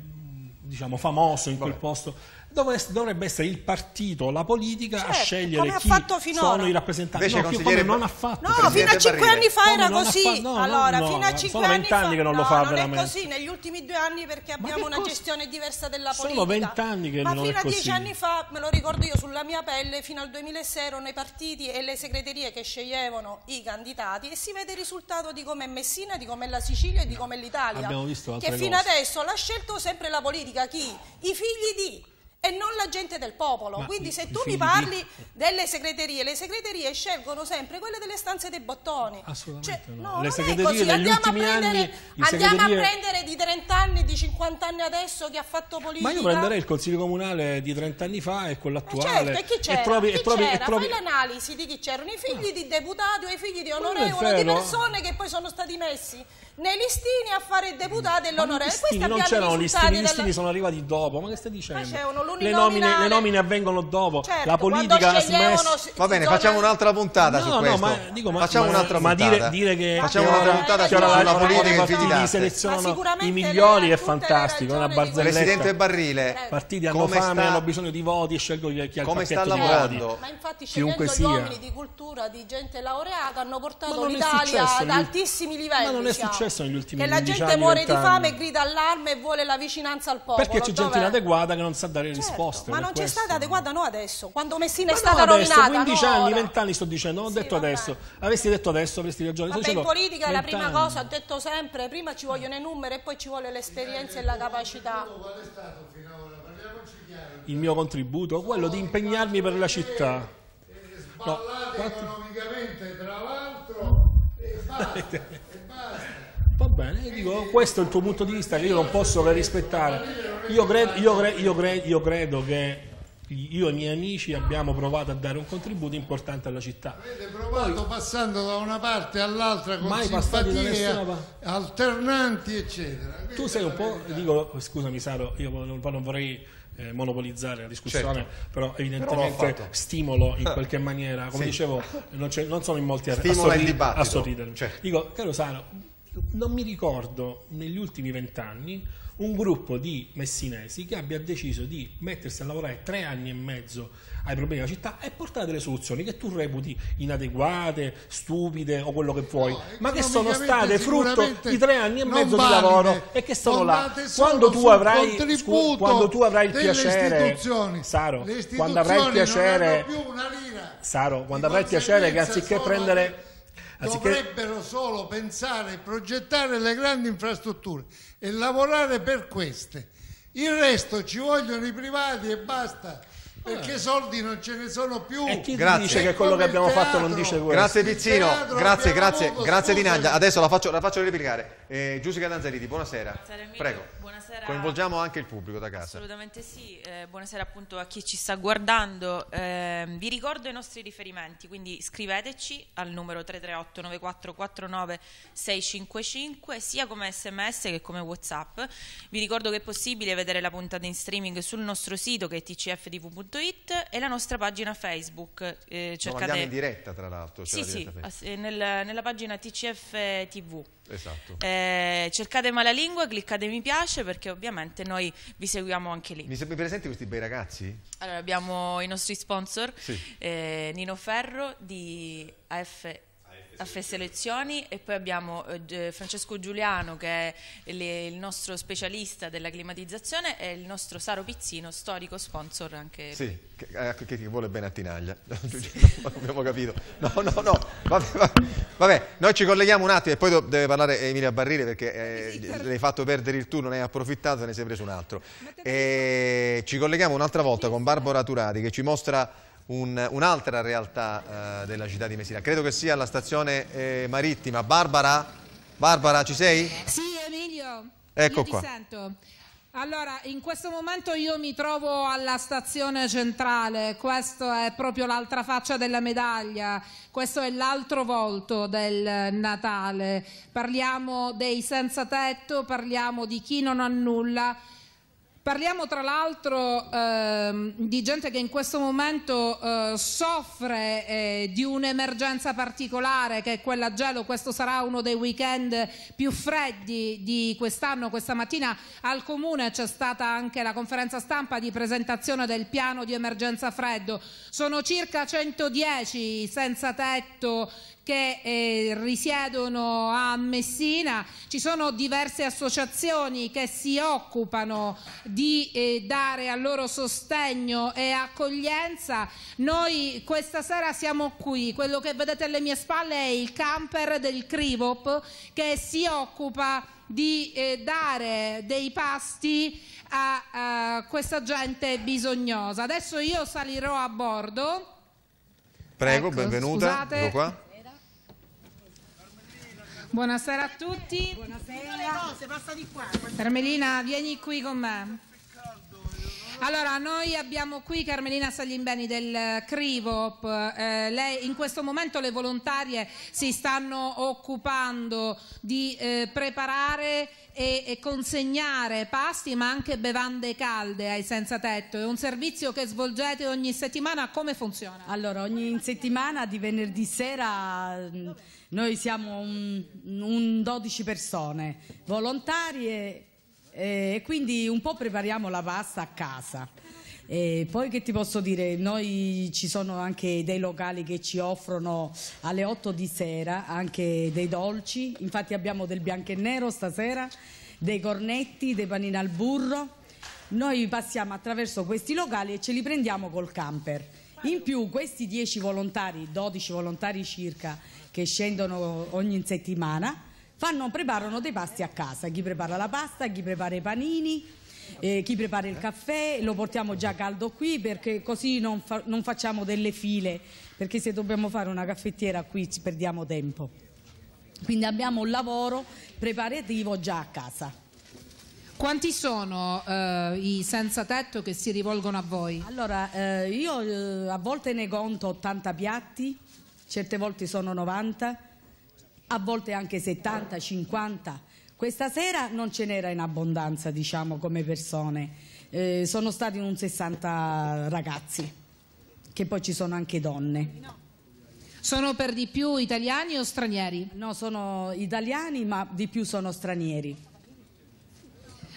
diciamo famoso in quel posto. Dovrebbe essere il partito, la politica a Certo, scegliere come ha chi sono i rappresentanti. Invece, no, consigliere come non ha fatto. No, Presidente fino a cinque Barrile. anni fa Come era così. fatto- no, no, allora, no, fino a cinque sono anni vent'anni fa che non lo no, fa non veramente. è così negli ultimi due anni perché abbiamo una cosa- gestione diversa della Sono politica. vent'anni che Ma non fino è a dieci così. anni fa, me lo ricordo io sulla mia pelle, fino al 2006 erano i partiti e le segreterie che sceglievano i candidati e si vede il risultato di com'è Messina, di com'è la Sicilia e di com'è l'Italia. Abbiamo visto altre che fino cose. adesso l'ha scelto sempre la politica, chi? I figli di e non la gente del popolo. Ma Quindi se tu mi parli di- delle segreterie, le segreterie scelgono sempre quelle delle stanze dei bottoni. Assolutamente Cioè, no. no, Le non è segreterie Andiamo a prendere, anni, andiamo segreterie- a prendere di 30 anni, di 50 anni adesso che ha fatto politica. Ma io prenderei il Consiglio Comunale di 30 anni fa e quello attuale. Certo, e chi c'era? trovi- Chi e e c'era? trovi- Fai l'analisi di chi c'erano, i figli di deputati o i figli di onorevoli, di persone che poi sono stati messi nei listini a fare il deputato e Ma l'onorevole. non c'erano listini, i della- listini sono arrivati dopo. Ma che stai Ma dicendo? Le nomine, le nomine avvengono dopo, Certo, la politica smesso. Va bene, facciamo un'altra puntata No, su no, questo. ma dico, ma- facciamo ma- un'altra ma puntata. dire, dire che facciamo un'altra puntata sulla la politica i partiti infiltrante. li selezionano Ma i migliori è fantastico, è una barzelletta. Presidente Barrile, I partiti hanno come fame, hanno bisogno di voti e scelgono chi ha il come sta pacchetto di lavorando? voti. Ma infatti Chiunque scegliendo gli sia. uomini di cultura, di gente laureata, hanno Ma portato l'Italia ad altissimi livelli. Ma non è siamo. successo negli ultimi Che la 15 gente anni, muore di 20 fame, anni. grida allarme e vuole la vicinanza al popolo. Perché c'è gente inadeguata che non sa dare Certo, risposte. ma non c'è stata adeguata no adesso, quando Messina è Ma stata no, adesso, nominata. 15 no anni, ora. 20 anni sto dicendo, non ho detto adesso. Avessi detto adesso, avresti ragione. Vabbè, in politica la 20 prima anni. cosa, ho detto sempre, prima ci vogliono i numeri e poi ci vuole l'esperienza e la capacità. Il mio contributo, quello di impegnarmi per la città. No, quanti- economicamente tra l'altro e e basta. [LAUGHS] Va bene, dico, questo è il tuo punto di vista che io non posso che rispettare. Io credo, io cre- io cre- io credo che io e i miei amici abbiamo provato a dare un contributo importante alla città. Avete provato passando da una parte all'altra con Mai simpatie alternanti eccetera. Tu sei un po', dico, scusami Saro, io non, non vorrei eh, monopolizzare la discussione, Certo. però Però evidentemente fatto. stimolo in qualche maniera, come Sì. dicevo, non, c'è- non sono in molti a, a, Stimola il sorri- dibattito. a sorridere. Certo. Dico, caro Saro, non mi ricordo negli ultimi vent'anni un gruppo di messinesi che abbia deciso di mettersi a lavorare tre anni e mezzo ai problemi della città e portare delle soluzioni che tu reputi inadeguate, stupide o quello che vuoi, ma che sono state frutto di tre anni e mezzo di valide, lavoro e che sono là. Quando tu avrai, scu- quando tu avrai il piacere. Saro, quando avrai il piacere. Saro, quando avrai il piacere che anziché prendere anziché Dovrebbero solo pensare e progettare le grandi infrastrutture e lavorare per queste. Il resto ci vogliono i privati e basta. Perché soldi non ce ne sono più. E chi Grazie. dice che quello che abbiamo fatto non teatro. dice questo? Grazie Pizzino, teatro grazie, grazie, avuto, grazie di. Naglia. Adesso la faccio, la faccio replicare. Eh, Giuseppe Danzariti, buonasera. Buonasera. Prego. Buonasera. Coinvolgiamo anche il pubblico da casa. Assolutamente sì, Eh, buonasera appunto a chi ci sta guardando. Ehm, vi ricordo i nostri riferimenti, quindi scriveteci al numero 338 9449 655 sia come sms che come whatsapp. Vi ricordo che è possibile vedere la puntata in streaming sul nostro sito che è tcftv.it e la nostra pagina Facebook. Eh, cercate... andiamo in diretta tra l'altro. c'è Sì, sì, eh, nel- nella pagina TCF TV. Esatto. Eh, cercate Malalingua, cliccate mi piace perché ovviamente noi vi seguiamo anche lì. Mi, se- mi presenti questi bei ragazzi? Allora abbiamo i nostri sponsor, Sì. eh, Nino Ferro di AF, AF Selezioni e poi abbiamo eh, Francesco Giuliano che è il, il nostro specialista della climatizzazione e il nostro Saro Pizzino, storico sponsor anche. Sì, che, eh, che- vuole bene a Tinaglia. [LAUGHS] Abbiamo capito. No, no, no. Vabbè, vabbè. Vabbè, noi ci colleghiamo un attimo e poi deve parlare Emilia Barrile perché eh, le hai fatto perdere il turno, ne hai approfittato e ne sei preso un altro. E ci colleghiamo un'altra volta con Barbara Turati che ci mostra un- un'altra realtà eh, della città di Messina. Credo che sia la stazione eh, marittima. Barbara? Barbara, ci sei? Sì, Emilio. Ecco qua. sento. Allora, in questo momento io mi trovo alla stazione centrale, questa è proprio l'altra faccia della medaglia, questo è l'altro volto del Natale. Parliamo dei senza tetto, parliamo di chi non ha nulla. Parliamo tra l'altro ehm, di gente che in questo momento eh, soffre eh, di un'emergenza particolare che è quella gelo. Questo sarà uno dei weekend più freddi di quest'anno. Questa mattina al comune c'è stata anche la conferenza stampa di presentazione del piano di emergenza freddo. Sono circa 110 i senza tetto che eh, risiedono a Messina, ci sono diverse associazioni che si occupano di eh, dare al loro sostegno e accoglienza. Noi questa sera siamo qui, quello che vedete alle mie spalle è il camper del Crivop che si occupa di eh, dare dei pasti a, a questa gente bisognosa. Adesso io salirò a bordo. Prego, Ecco, benvenuta. scusate. Ecco qua. Buonasera a tutti. Buonasera. Carmelina, vieni qui con me. Allora, noi abbiamo qui Carmelina Saglimbeni del Crivop. Eh, lei, in questo momento le volontarie si stanno occupando di eh, preparare e, e consegnare pasti ma anche bevande calde ai senza tetto. È un servizio che svolgete ogni settimana. Come funziona? Allora, ogni settimana di venerdì sera mh, noi siamo un, un 12 persone volontarie e quindi un po' prepariamo la pasta a casa. E poi che ti posso dire, noi ci sono anche dei locali che ci offrono alle 8 di sera anche dei dolci, infatti abbiamo del bianco e nero stasera, dei cornetti, dei panini al burro. Noi passiamo attraverso questi locali e ce li prendiamo col camper. In più questi 10 volontari, 12 volontari circa, che scendono ogni settimana, fanno, preparano dei pasti a casa. Chi prepara la pasta, chi prepara i panini, eh, chi prepara il caffè, lo portiamo già caldo qui perché così non, fa- non facciamo delle file, perché se dobbiamo fare una caffettiera qui ci perdiamo tempo. Quindi abbiamo un lavoro preparativo già a casa. Quanti sono eh, i senza tetto che si rivolgono a voi? Allora, eh, io eh, a volte ne conto 80 piatti, certe volte sono 90, a volte anche 70, 50. Questa sera non ce n'era in abbondanza, diciamo, come persone. Eh, sono stati un 60 ragazzi, che poi ci sono anche donne. Sono per di più italiani o stranieri? No, sono italiani, ma di più sono stranieri.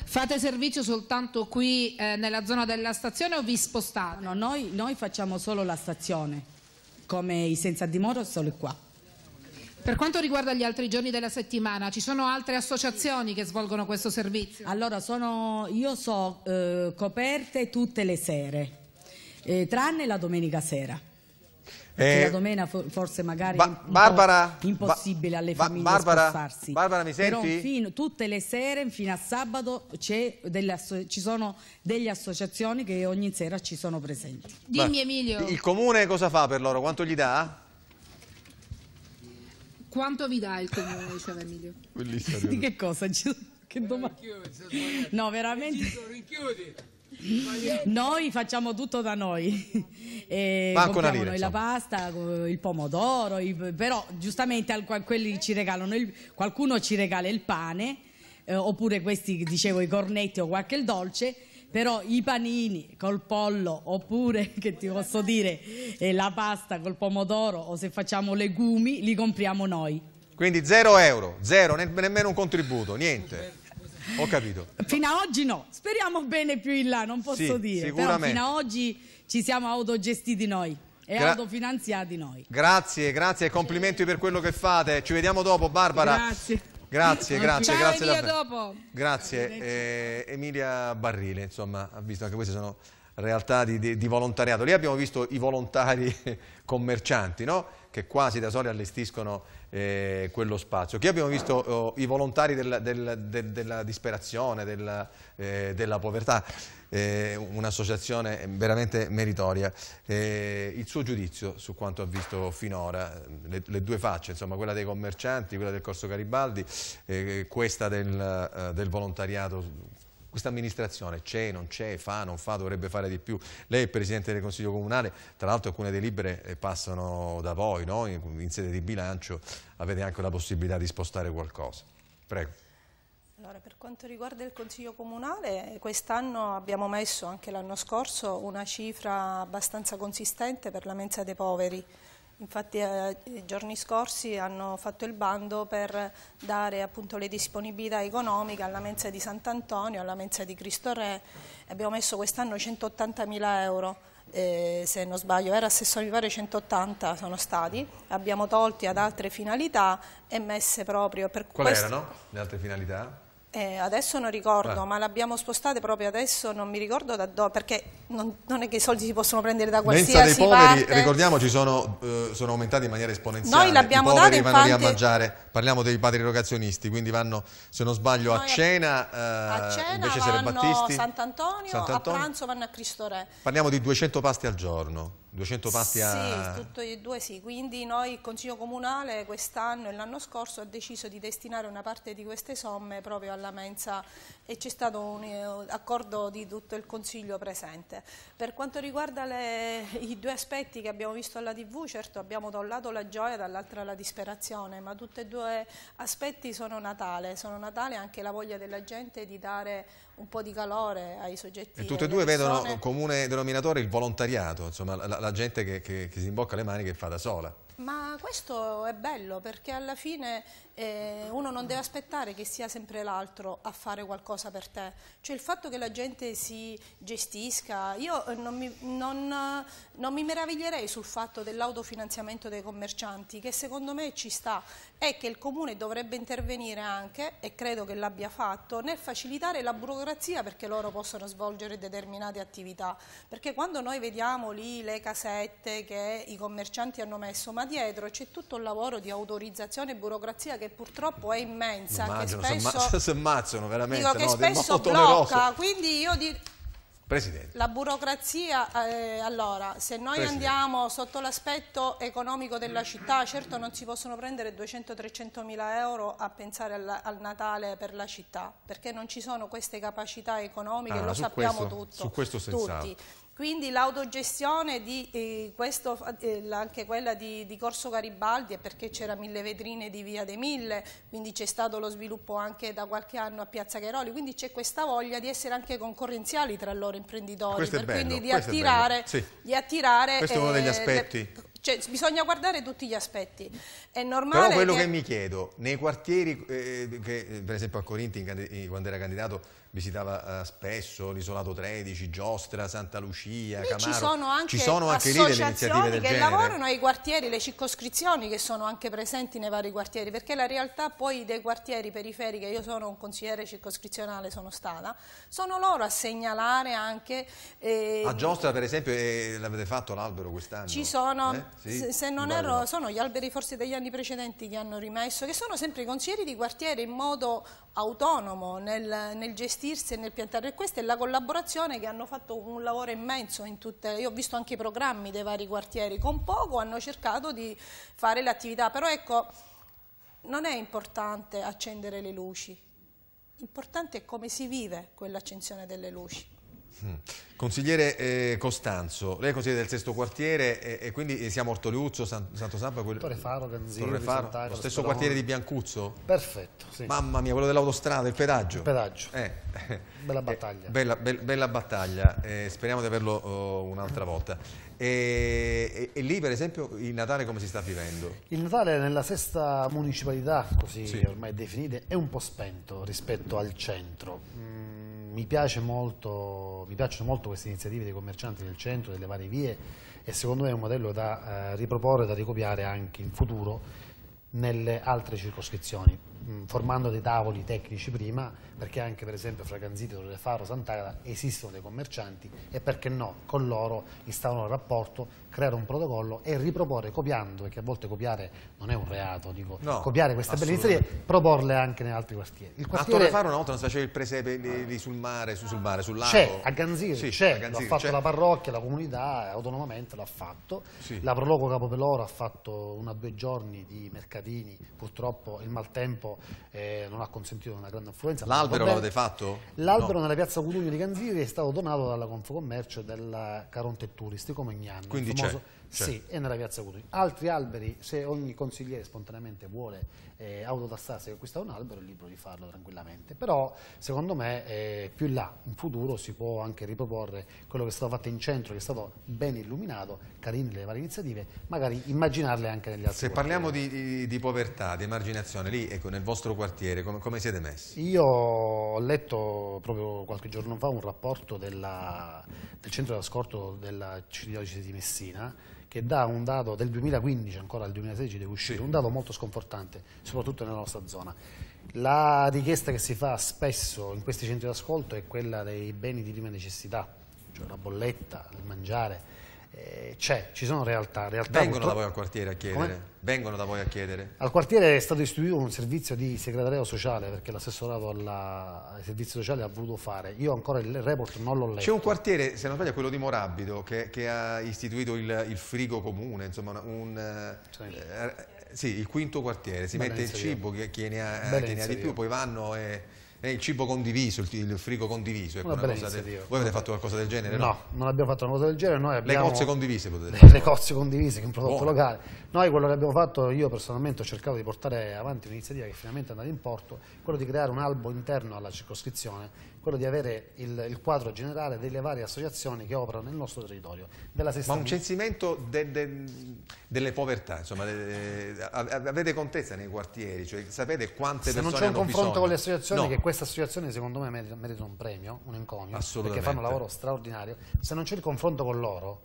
Fate servizio soltanto qui eh, nella zona della stazione o vi spostate? No, noi, noi facciamo solo la stazione, come i senza dimora solo qua. Per quanto riguarda gli altri giorni della settimana, ci sono altre associazioni che svolgono questo servizio? Allora, sono, io so eh, coperte tutte le sere, eh, tranne la domenica sera. Perché Eh, la domenica for- forse magari Ba- Barbara, impossibile alle Ba- famiglie Barbara, spostarsi. Barbara, mi Però senti? fino- tutte le sere fino a sabato c'è delle asso- ci sono delle associazioni che ogni sera ci sono presenti. Dimmi Ma Emilio, Il comune cosa fa per loro? Quanto gli dà? quanto vi dà il comune, diceva Emilio? [LAUGHS] Di che cosa? Ci- Che domanda? No, veramente. Noi facciamo tutto da noi. [LAUGHS] E una compriamo lira, noi la insomma. pasta, co- il pomodoro, i- però giustamente al- quelli ci regalano il- qualcuno ci regala il pane, eh, oppure questi, dicevo, i cornetti o qualche dolce, però i panini col pollo, oppure, [LAUGHS] che ti posso dire, eh, la pasta col pomodoro o se facciamo legumi, li compriamo noi. Quindi zero euro, zero, ne- nemmeno un contributo, niente. Ho capito. Fino a oggi no, speriamo bene più in là, non posso Sì, dire. Però fino a oggi ci siamo autogestiti noi e Gra- autofinanziati noi. Grazie, grazie e complimenti per quello che fate. Ci vediamo dopo, Barbara. Grazie. Grazie, grazie, Ciao grazie davvero. dopo. Grazie. Eh, Emilia Barrile, insomma, ha visto anche queste sono realtà di, di- di volontariato. Lì abbiamo visto i volontari [LAUGHS] commercianti, no? che quasi da soli allestiscono eh, quello spazio. Qui abbiamo visto oh, i volontari del- del- del- della disperazione, della, eh, della povertà, eh, un'associazione veramente meritoria. Eh, il suo giudizio su quanto ha visto finora, le, le due facce, insomma, quella dei commercianti, quella del Corso Garibaldi, eh, questa del, eh, del volontariato questa amministrazione c'è, non c'è, fa, non fa, dovrebbe fare di più. Lei è Presidente del Consiglio Comunale, tra l'altro alcune delibere eh, passano da voi, no? in, in sede di bilancio avete anche la possibilità di spostare qualcosa. Prego. Allora, per quanto riguarda il Consiglio Comunale, quest'anno abbiamo messo, anche l'anno scorso, una cifra abbastanza consistente per la mensa dei poveri. Infatti eh, i giorni scorsi hanno fatto il bando per dare appunto le disponibilità economiche alla mensa di Sant'Antonio, alla mensa di Cristo Re. Abbiamo messo quest'anno 180 mila euro. eh, se non sbaglio era stesso mi pare 180 sono stati, abbiamo tolti ad altre finalità e messe proprio per Qual questo- erano le altre finalità? Eh, adesso non ricordo, Ah. ma l'abbiamo spostate proprio adesso, non mi ricordo da dove, perché non, non è che i soldi si possono prendere da Mensa dei qualsiasi poveri, parte. ricordiamoci, sono, eh, sono aumentati in maniera esponenziale. Noi l'abbiamo I poveri data, vanno lì a infatti- mangiare, parliamo dei padri erogazionisti, quindi vanno, se non sbaglio, a cena, eh, a cena invece Sere vanno Battisti. Sant'Antonio, Sant'Antonio. a pranzo vanno a Cristo Re. Parliamo di 200 pasti al giorno. 200 pasti a... Sì, tutti e due sì, quindi noi il Consiglio Comunale quest'anno e l'anno scorso ha deciso di destinare una parte di queste somme proprio alla mensa e c'è stato un eh, accordo di tutto il Consiglio presente. Per quanto riguarda le, i due aspetti che abbiamo visto alla TV, certo abbiamo da un lato la gioia, dall'altro la disperazione, ma tutti e due aspetti sono Natale, sono Natale anche la voglia della gente di dare un po' di calore ai soggetti. E tutte e due vedono comune denominatore il volontariato, insomma la, la gente che, che, che si imbocca le mani che fa da sola. Ma questo è bello perché alla fine eh, uno non deve aspettare che sia sempre l'altro a fare qualcosa per te. Cioè il fatto che la gente si gestisca, io eh, non mi, non, non mi meraviglierei sul fatto dell'autofinanziamento dei commercianti, che secondo me ci sta, e che il Comune dovrebbe intervenire anche, e credo che l'abbia fatto, nel facilitare la burocrazia perché loro possano svolgere determinate attività. Perché quando noi vediamo lì le casette che i commercianti hanno messo, ma dietro c'è tutto un lavoro di autorizzazione e burocrazia che purtroppo è immensa, Immagino, che spesso, si [LAUGHS] ammazzano veramente, dico che no, spesso blocca, quindi io direi... Presidente. La burocrazia, eh, allora, se noi Presidente. andiamo sotto l'aspetto economico della città, certo non si possono prendere 200-300 mila euro a pensare al, al, Natale per la città, perché non ci sono queste capacità economiche, Ah, lo sappiamo questo- tutto, su questo tutti. Quindi l'autogestione di eh, questo, eh, anche quella di, di Corso Garibaldi è perché c'era mille vetrine di Via dei Mille, quindi c'è stato lo sviluppo anche da qualche anno a Piazza Cheroli, quindi c'è questa voglia di essere anche concorrenziali tra loro imprenditori, bello, quindi di attirare, sì. di attirare Questo è uno degli eh, aspetti. le- cioè, bisogna guardare tutti gli aspetti. È Però normale quello che... che mi chiedo, nei quartieri, eh, che eh, per esempio a Corinti quando era candidato visitava eh, spesso l'Isolato 13, Giostra, Santa Lucia, Lì Camaro, ci sono anche, ci sono anche lì delle iniziative del che genere? lavorano ai quartieri, le circoscrizioni che sono anche presenti nei vari quartieri, perché la realtà poi dei quartieri periferiche, io sono un consigliere circoscrizionale, sono stata, sono loro a segnalare anche... eh, A Giostra per esempio eh, l'avete fatto l'albero quest'anno? Ci sono, Eh? Sì? se, se non pare erro, no. sono gli alberi forse degli anni precedenti che hanno rimesso, che sono sempre i consiglieri di quartiere in modo autonomo nel, nel gestirsi e nel piantare. E questa è la collaborazione che hanno fatto un lavoro immenso in tutte. Io ho visto anche i programmi dei vari quartieri, con poco hanno cercato di fare l'attività, però ecco, non è importante accendere le luci, importante è come si vive quell'accensione delle luci. Mm. Consigliere eh, Costanzo, lei è consigliere del sesto quartiere e, e quindi siamo Ortoliuzzo, San- Santo Samba, quello... Torrefaro, Ganzini, Torrefaro, Sant'Agata, lo stesso Sperone. quartiere di Biancuzzo? Perfetto, sì. Mamma mia, quello dell'autostrada, il pedaggio. Il pedaggio. Eh. Bella [LAUGHS] battaglia. Eh, bella, bel- bella battaglia, eh, speriamo di averlo oh, un'altra volta. E, e- e lì per esempio il Natale come si sta vivendo? Il Natale nella sesta municipalità, così Sì. ormai definite, è un po' spento rispetto al centro. Mm, mi, piace molto, mi piacciono molto queste iniziative dei commercianti del centro, delle varie vie e secondo me è un modello da eh, riproporre, da ricopiare anche in futuro nelle altre circoscrizioni, formando dei tavoli tecnici prima, perché anche per esempio fra Ganzito, Torrefaro, Sant'Agata esistono dei commercianti e perché no, con loro instaurare un rapporto, creare un protocollo e riproporre copiando, perché a volte copiare non è un reato, dico, No, copiare queste belle iniziative, proporle anche negli altri quartieri. Il A quartiere Torrefaro una volta non si faceva il presepe lì, lì sul mare, su- sul mare, sul lago? c'è, a Ganziri Sì, c'è, l'ha fatto la parrocchia, la comunità, autonomamente l'ha fatto. Sì. La Proloco Capopeloro ha fatto una o due giorni di mercatini, purtroppo il maltempo eh, non ha consentito una grande affluenza. L'albero l'avete fatto? L'albero No. nella piazza Cudugno di Ganziri è stato donato dalla Confcommercio e della Caronte Tourist, come ogni anno. il Quindi famoso- c'è. Sì, è nella piazza Cudugno. Altri alberi, se ogni consigliere spontaneamente vuole eh, autotassarsi e acquistare un albero, è libero di farlo tranquillamente. Però, secondo me, eh, più in là, in futuro, si può anche riproporre quello che è stato fatto in centro, che è stato ben illuminato, carine le varie iniziative, magari immaginarle anche negli altri Se quartieri. parliamo di, di- di povertà, di emarginazione, lì ecco, nel vostro quartiere come, come siete messi? Io ho letto proprio qualche giorno fa un rapporto della- del centro d'ascolto della diocesi di Messina che dà un dato del 2015, ancora al 2016 deve uscire, un dato molto sconfortante, soprattutto nella nostra zona. La richiesta che si fa spesso in questi centri d'ascolto è quella dei beni di prima necessità, cioè la bolletta, il mangiare, eh, c'è, ci sono realtà. realtà Vengono da voi al quartiere a chiedere? Come? Vengono da voi a chiedere? Al quartiere è stato istituito un servizio di segretariato sociale perché l'assessorato ai servizi sociali ha voluto fare. Io ancora il report non l'ho letto. C'è un quartiere, se non sbaglio, quello di Morabido, che, che ha istituito il, il frigo comune, insomma, un, eh, sì, il quinto quartiere, si Bella mette il cibo che chi ne ha, chi ne ha di più, poi vanno e è il cibo condiviso, il, frigo condiviso. ecco, cosa del- voi avete fatto qualcosa del genere? No, non abbiamo fatto una cosa del genere. Noi Le abbiamo... cozze condivise potete [LAUGHS] Le, fare. cozze condivise, che è un prodotto Buono. locale. Noi quello che abbiamo fatto, io personalmente ho cercato di portare avanti un'iniziativa che finalmente è andata in porto, quello di creare un albo interno alla circoscrizione, quello di avere il, il quadro generale delle varie associazioni che operano nel nostro territorio. Ma un censimento de- de- delle povertà, insomma, de- avete contezza nei quartieri, cioè sapete quante Se non c'è un confronto bisogno? con le associazioni, No. che queste associazioni secondo me meritano, un premio, un encomio, perché fanno un lavoro straordinario, se non c'è il confronto con loro,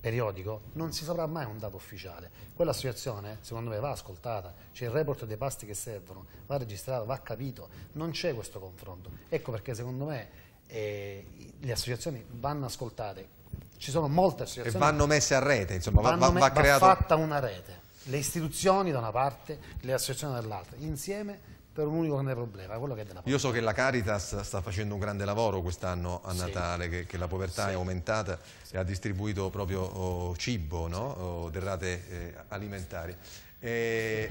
periodico, non si saprà mai un dato ufficiale. Quell'associazione, secondo me, va ascoltata, c'è il report dei pasti che servono, va registrato, va capito, non c'è questo confronto. Ecco perché secondo me eh, le associazioni vanno ascoltate. Ci sono molte E associazioni vanno messe a rete, insomma, va, va- va va creato... fatta una rete, le istituzioni da una parte, le associazioni dall'altra, insieme per un unico grande problema, quello che è della Io so che la Caritas sta facendo un grande lavoro quest'anno a Sì. Natale, che, che la povertà Sì. è aumentata e ha distribuito proprio oh, cibo, no? Oh, derrate eh, alimentari. E-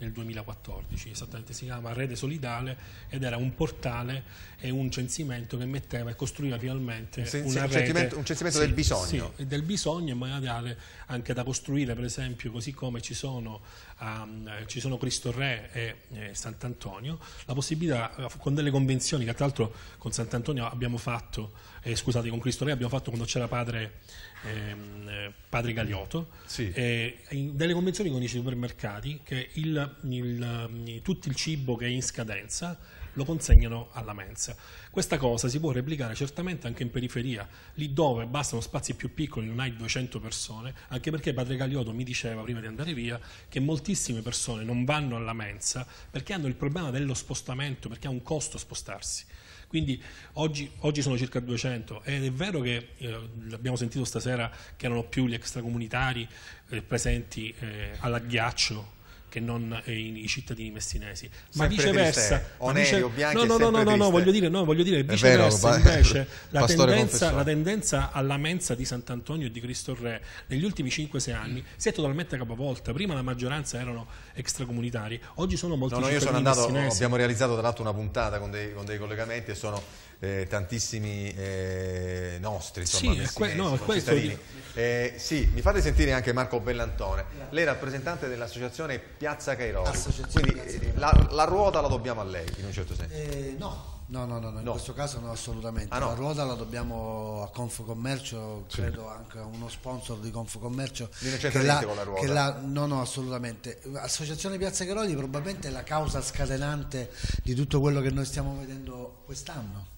nel 2014, esattamente si chiama Rete Solidale ed era un portale e un censimento che metteva e costruiva finalmente Un una un rete censimento- un censimento del bisogno. sì, del bisogno in modo tale anche da costruire per esempio così come ci sono, um, ci sono Cristo Re e eh, Sant'Antonio la possibilità eh, con delle convenzioni che tra l'altro con Sant'Antonio abbiamo fatto eh, scusate con Cristo Re abbiamo fatto quando c'era padre ehm, eh, padre Galiotto eh, in- delle convenzioni con i supermercati che il, il, tutto il cibo che è in scadenza lo consegnano alla mensa. Questa cosa si può replicare certamente anche in periferia, lì dove bastano spazi più piccoli, non hai 200 persone, anche perché padre Gagliotto mi diceva prima di andare via che moltissime persone non vanno alla mensa perché hanno il problema dello spostamento, perché ha un costo spostarsi. Quindi oggi, oggi sono circa 200 ed è vero che eh, abbiamo sentito stasera che erano più gli extracomunitari eh, presenti eh, alla ghiaccio che non eh, i, cittadini messinesi. Ma Sempre viceversa, ma Onerio, Bianchi no, no, no, no, no, no, voglio dire, no, voglio dire vero, viceversa pa- invece [LAUGHS] la tendenza, la tendenza alla mensa di Sant'Antonio e di Cristo Re negli ultimi 5-6 anni si è totalmente capovolta. Prima la maggioranza erano extracomunitari, oggi sono molti No, no, io sono andato, messinesi. abbiamo realizzato tra l'altro una puntata con dei, con dei collegamenti e sono eh, tantissimi eh, nostri, insomma, Sì, que- no, concittadini. Eh, sì, mi fate sentire anche Marco Bellantone, lei è rappresentante dell'associazione Piazza Cairoli, quindi eh, la, la ruota la dobbiamo a lei in un certo senso. Eh, no. No, no, no, no, in No. questo caso no, assolutamente. Ah, no? La ruota la dobbiamo a Confcommercio, credo anche a uno sponsor di Confcommercio. Che la- con la ruota. che la- no, no, assolutamente. Associazione Piazza Cheroli probabilmente è la causa scatenante di tutto quello che noi stiamo vedendo quest'anno.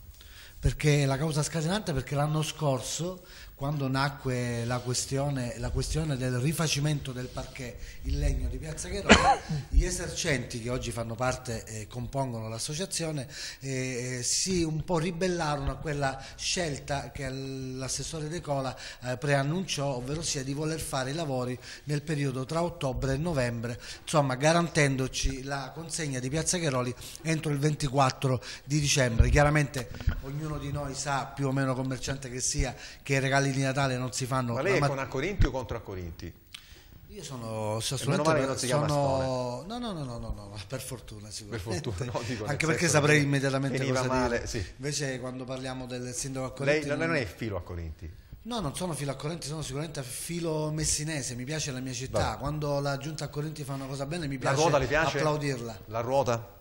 Perché la causa scatenante perché l'anno scorso, quando nacque la questione, la questione del rifacimento del parquet in legno di Piazza Cheroli, [COUGHS] gli esercenti che oggi fanno parte e compongono l'associazione eh, si un po' ribellarono a quella scelta che l'assessore De Cola eh, preannunciò, ovvero sia di voler fare i lavori nel periodo tra ottobre e novembre, insomma garantendoci la consegna di Piazza Cheroli entro il 24 di dicembre. Chiaramente ognuno di noi sa, più o meno commerciante che sia, che i regali di Natale non si fanno Ma lei la è con Accorinti o contro Accorinti? io sono E meno male non si chiama sono... No, no, no, no, no, no, per fortuna sicuramente. fortuna, no, dico, Anche perché saprei immediatamente cosa male, dire. sì. Invece quando parliamo del sindaco a Lei Corinti non è filo a Corinti? No, non sono filo a Corinti, sono sicuramente filo messinese, mi piace la mia città. Vabbè. Quando la giunta a Corinti fa una cosa bene mi La piace, ruota le piace? applaudirla. La ruota?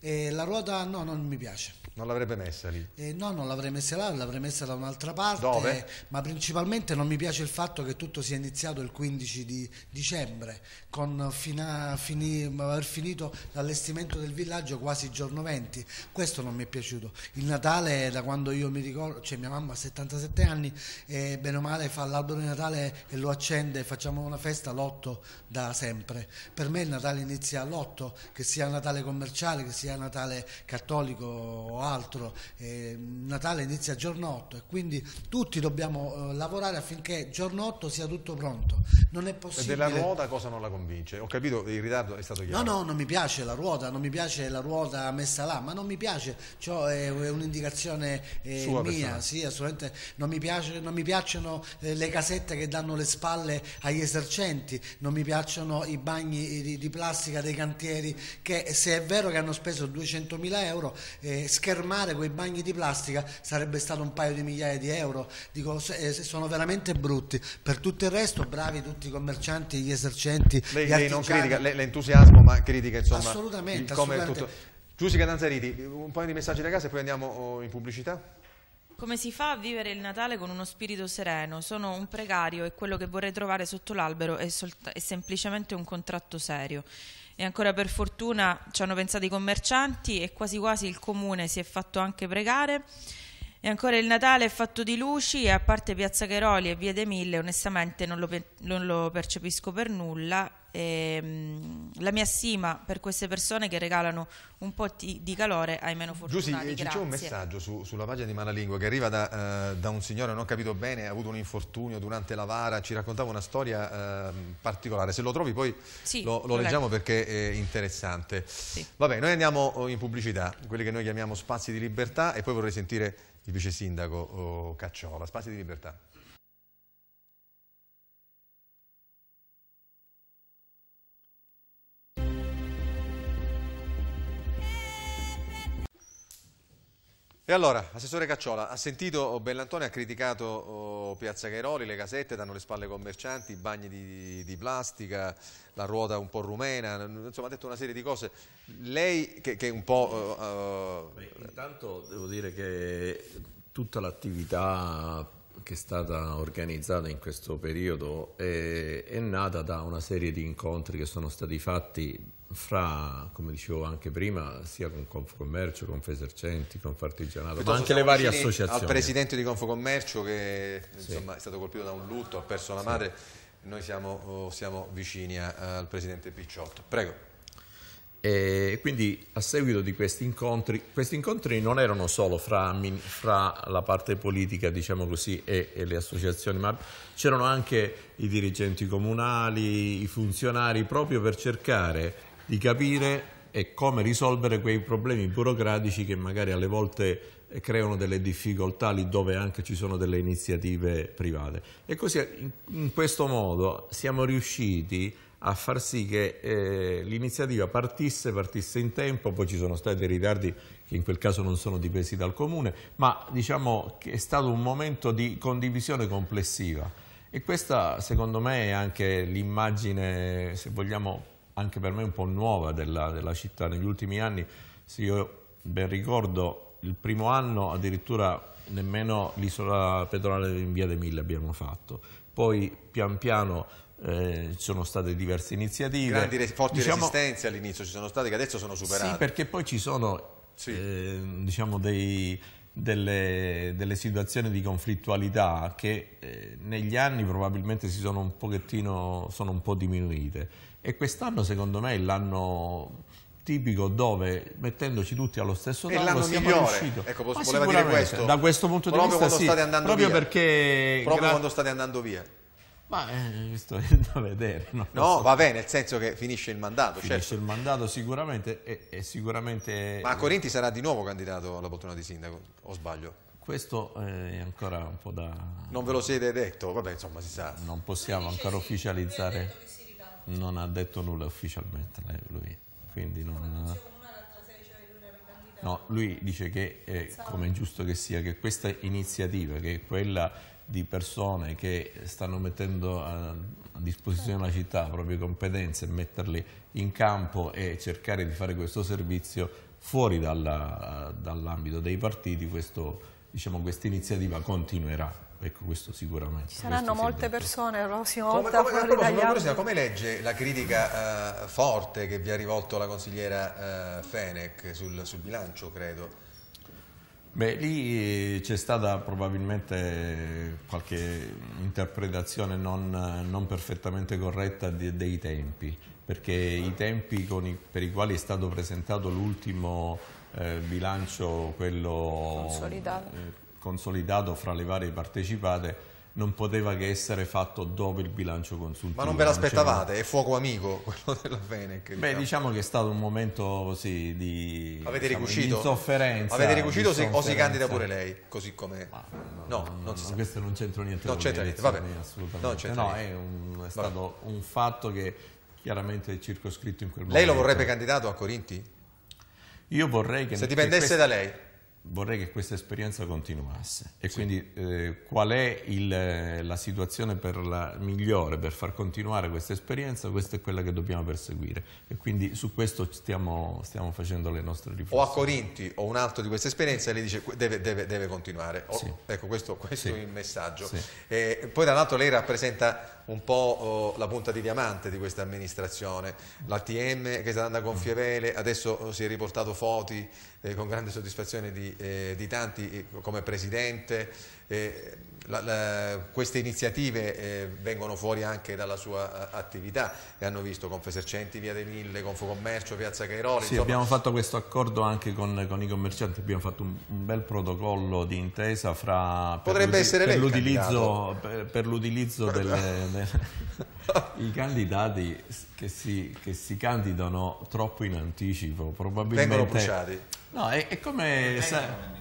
E la ruota no, non mi piace. Non l'avrebbe messa lì? Eh, no, non l'avrei messa là, l'avrei messa da un'altra parte. Dove? Ma principalmente non mi piace il fatto che tutto sia iniziato il 15 di dicembre, con fina- fini- aver finito l'allestimento del villaggio quasi il giorno 20. Questo non mi è piaciuto. Il Natale, da quando io mi ricordo, cioè mia mamma ha 77 anni, e bene o male fa l'albero di Natale e lo accende, facciamo una festa l'8 da sempre. Per me il Natale inizia all'8, che sia Natale commerciale, che sia sia Natale cattolico o altro, eh, Natale inizia giorno 8 e quindi tutti dobbiamo eh, lavorare affinché giorno 8 sia tutto pronto. Non è E possibile... della ruota cosa non la convince? Ho capito, il ritardo è stato No, chiaro. no, non mi piace la ruota, non mi piace la ruota messa là, ma non mi piace, ciò è è un'indicazione eh, mia, personale. sì, assolutamente. Non mi, piace, non mi piacciono eh, le casette che danno le spalle agli esercenti, non mi piacciono i bagni di, di plastica dei cantieri che se è vero che hanno speso 200.000 euro, eh, schermare quei bagni di plastica sarebbe stato un paio di migliaia di euro. Dico, se- eh, sono veramente brutti. Per tutto il resto, bravi tutti i commercianti, gli esercenti. Lei, gli lei non critica le- l'entusiasmo, ma critica insomma Assolutamente, come assolutamente. tutto. Giusica Danzariti, un paio di messaggi da casa e poi andiamo oh, in pubblicità. Come si fa a vivere il Natale con uno spirito sereno? Sono un precario e quello che vorrei trovare sotto l'albero è, è semplicemente un contratto serio. E ancora per fortuna ci hanno pensato i commercianti e quasi quasi il comune si è fatto anche pregare. E ancora il Natale è fatto di luci e a parte Piazza Cheroli e Via dei Mille onestamente non lo, non lo percepisco per nulla. E, mm, la mia stima per queste persone che regalano un po' di, calore ai meno Giussi, fortunati. eh, c'è un messaggio su- sulla pagina di Malalingua che arriva da, eh, da un signore, non ho capito bene, ha avuto un infortunio durante la vara, ci raccontava una storia eh, particolare. Se lo trovi poi Sì, lo, lo leggiamo leggo. perché è interessante. Vabbè, noi andiamo oh, in pubblicità, quelli che noi chiamiamo spazi di libertà e poi vorrei sentire il vice sindaco oh, Cacciola. Spazi di libertà. E allora, Assessore Cacciola, ha sentito Bellantonio ha criticato oh, Piazza Cairoli, le casette, danno le spalle ai commercianti, i bagni di, di plastica, la ruota un po' rumena, insomma ha detto una serie di cose. Lei che, che un po'... eh, eh, Intanto devo dire che tutta l'attività che è stata organizzata in questo periodo è, è nata da una serie di incontri che sono stati fatti fra, come dicevo anche prima, sia con Confcommercio, Confesercenti, Confartigianato, ma piuttosto anche le varie associazioni. Al presidente di Confocommercio che insomma, è stato colpito da un lutto, ha perso la madre, noi siamo, oh, siamo vicini a- al presidente Picciotto. Prego. E quindi a seguito di questi incontri, questi incontri non erano solo fra, fra la parte politica, diciamo così, e, e le associazioni, ma c'erano anche i dirigenti comunali, i funzionari, proprio per cercare di capire e come risolvere quei problemi burocratici che magari alle volte eh, creano delle difficoltà lì dove anche ci sono delle iniziative private. E così in, questo modo siamo riusciti a far sì che eh, l'iniziativa partisse, partisse in tempo, poi ci sono stati dei ritardi che in quel caso non sono dipesi dal comune, ma diciamo che è stato un momento di condivisione complessiva e questa secondo me è anche l'immagine, se vogliamo, anche per me un po' nuova della, della città. Negli ultimi anni, se io ben ricordo, il primo anno addirittura nemmeno l'isola pedonale in via dei Mille abbiamo fatto, poi pian piano eh, ci sono state diverse iniziative. Grandi, forti Diciamo- resistenze all'inizio ci sono state che adesso sono superate. sì, perché poi ci sono eh, diciamo dei- delle, delle situazioni di conflittualità che eh, negli anni probabilmente si sono un pochettino sono un po' diminuite e quest'anno secondo me è l'anno tipico dove mettendoci tutti allo stesso tavolo siamo riusciti Ecco, voleva dire questo. da questo punto di Proprio vista quando sì, state andando proprio via. perché Proprio quando state andando via. ma eh, è da vedere no? No, va bene, nel senso che finisce il mandato, finisce certo. il mandato sicuramente e, e sicuramente Ma Corinti sarà di nuovo candidato alla poltrona di sindaco, o sbaglio? Questo è ancora un po' da... Non ve lo siete detto? Vabbè, insomma, si sa. Non possiamo ancora ufficializzare, non ha detto nulla ufficialmente lui, quindi non... No, lui dice che, è, come è giusto che sia, che questa iniziativa, che è quella di persone che stanno mettendo a, disposizione della città le proprie competenze, metterle in campo e cercare di fare questo servizio fuori dalla- dall'ambito dei partiti, diciamo, questa iniziativa continuerà. Ecco, questo sicuramente. Ci saranno molte persone la prossima Come, volta come- a fuori proposito, dagli una altri. curiosità, come legge la critica eh, forte che vi ha rivolto la consigliera eh, Fenech sul, sul bilancio, credo? Beh, lì eh, c'è stata probabilmente qualche interpretazione non, non perfettamente corretta di- dei tempi, perché i tempi con i- per i quali è stato presentato l'ultimo eh, bilancio, quello Consolidato. Consolidato fra le varie partecipate, non poteva che essere fatto dopo il bilancio consultivo. Ma non ve l'aspettavate? È fuoco amico [LAUGHS] quello della Fenec? Beh, diciamo che è stato un momento così di Avete diciamo, di insofferenza. Avete ricucito si, o si candida pure lei? Così come... no, non si sa. questo non c'entra niente Non c'entra niente, vabbè. Non c'entra no, niente. è, un- è Vabbè. stato un fatto che chiaramente è circoscritto in quel Lei lo momento. vorrebbe candidato a Corinti? Io vorrei che... Se dipendesse questa- da lei? Vorrei che questa esperienza continuasse e quindi eh, qual è il- la situazione per la, migliore per far continuare questa esperienza? Questa è quella che dobbiamo perseguire e quindi su questo stiamo, stiamo facendo le nostre O riflessioni. a Corinti o un altro di queste esperienze e lei dice deve, deve- deve continuare. O- Sì. Ecco, questo, questo Sì. è il messaggio. Sì. E poi tra l'altro lei rappresenta un po' oh, la punta di diamante di questa amministrazione. L'ATM che è stata andata a gonfie vele, adesso oh, si è riportato Foti eh, con grande soddisfazione di, eh, di tanti eh, come presidente. Eh, la- la- queste iniziative eh, vengono fuori anche dalla sua attività e hanno visto Confesercenti, Via dei Mille, Confocommercio, Piazza Cairoli. Sì, insomma, abbiamo fatto questo accordo anche con, con i commercianti, abbiamo fatto un, un bel protocollo di intesa fra... Potrebbe essere lei per, l'utilizzo delle, de- [LAUGHS] i candidati che si, che si candidano troppo in anticipo, probabilmente... Vengono bruciati. No, è, è come... sa-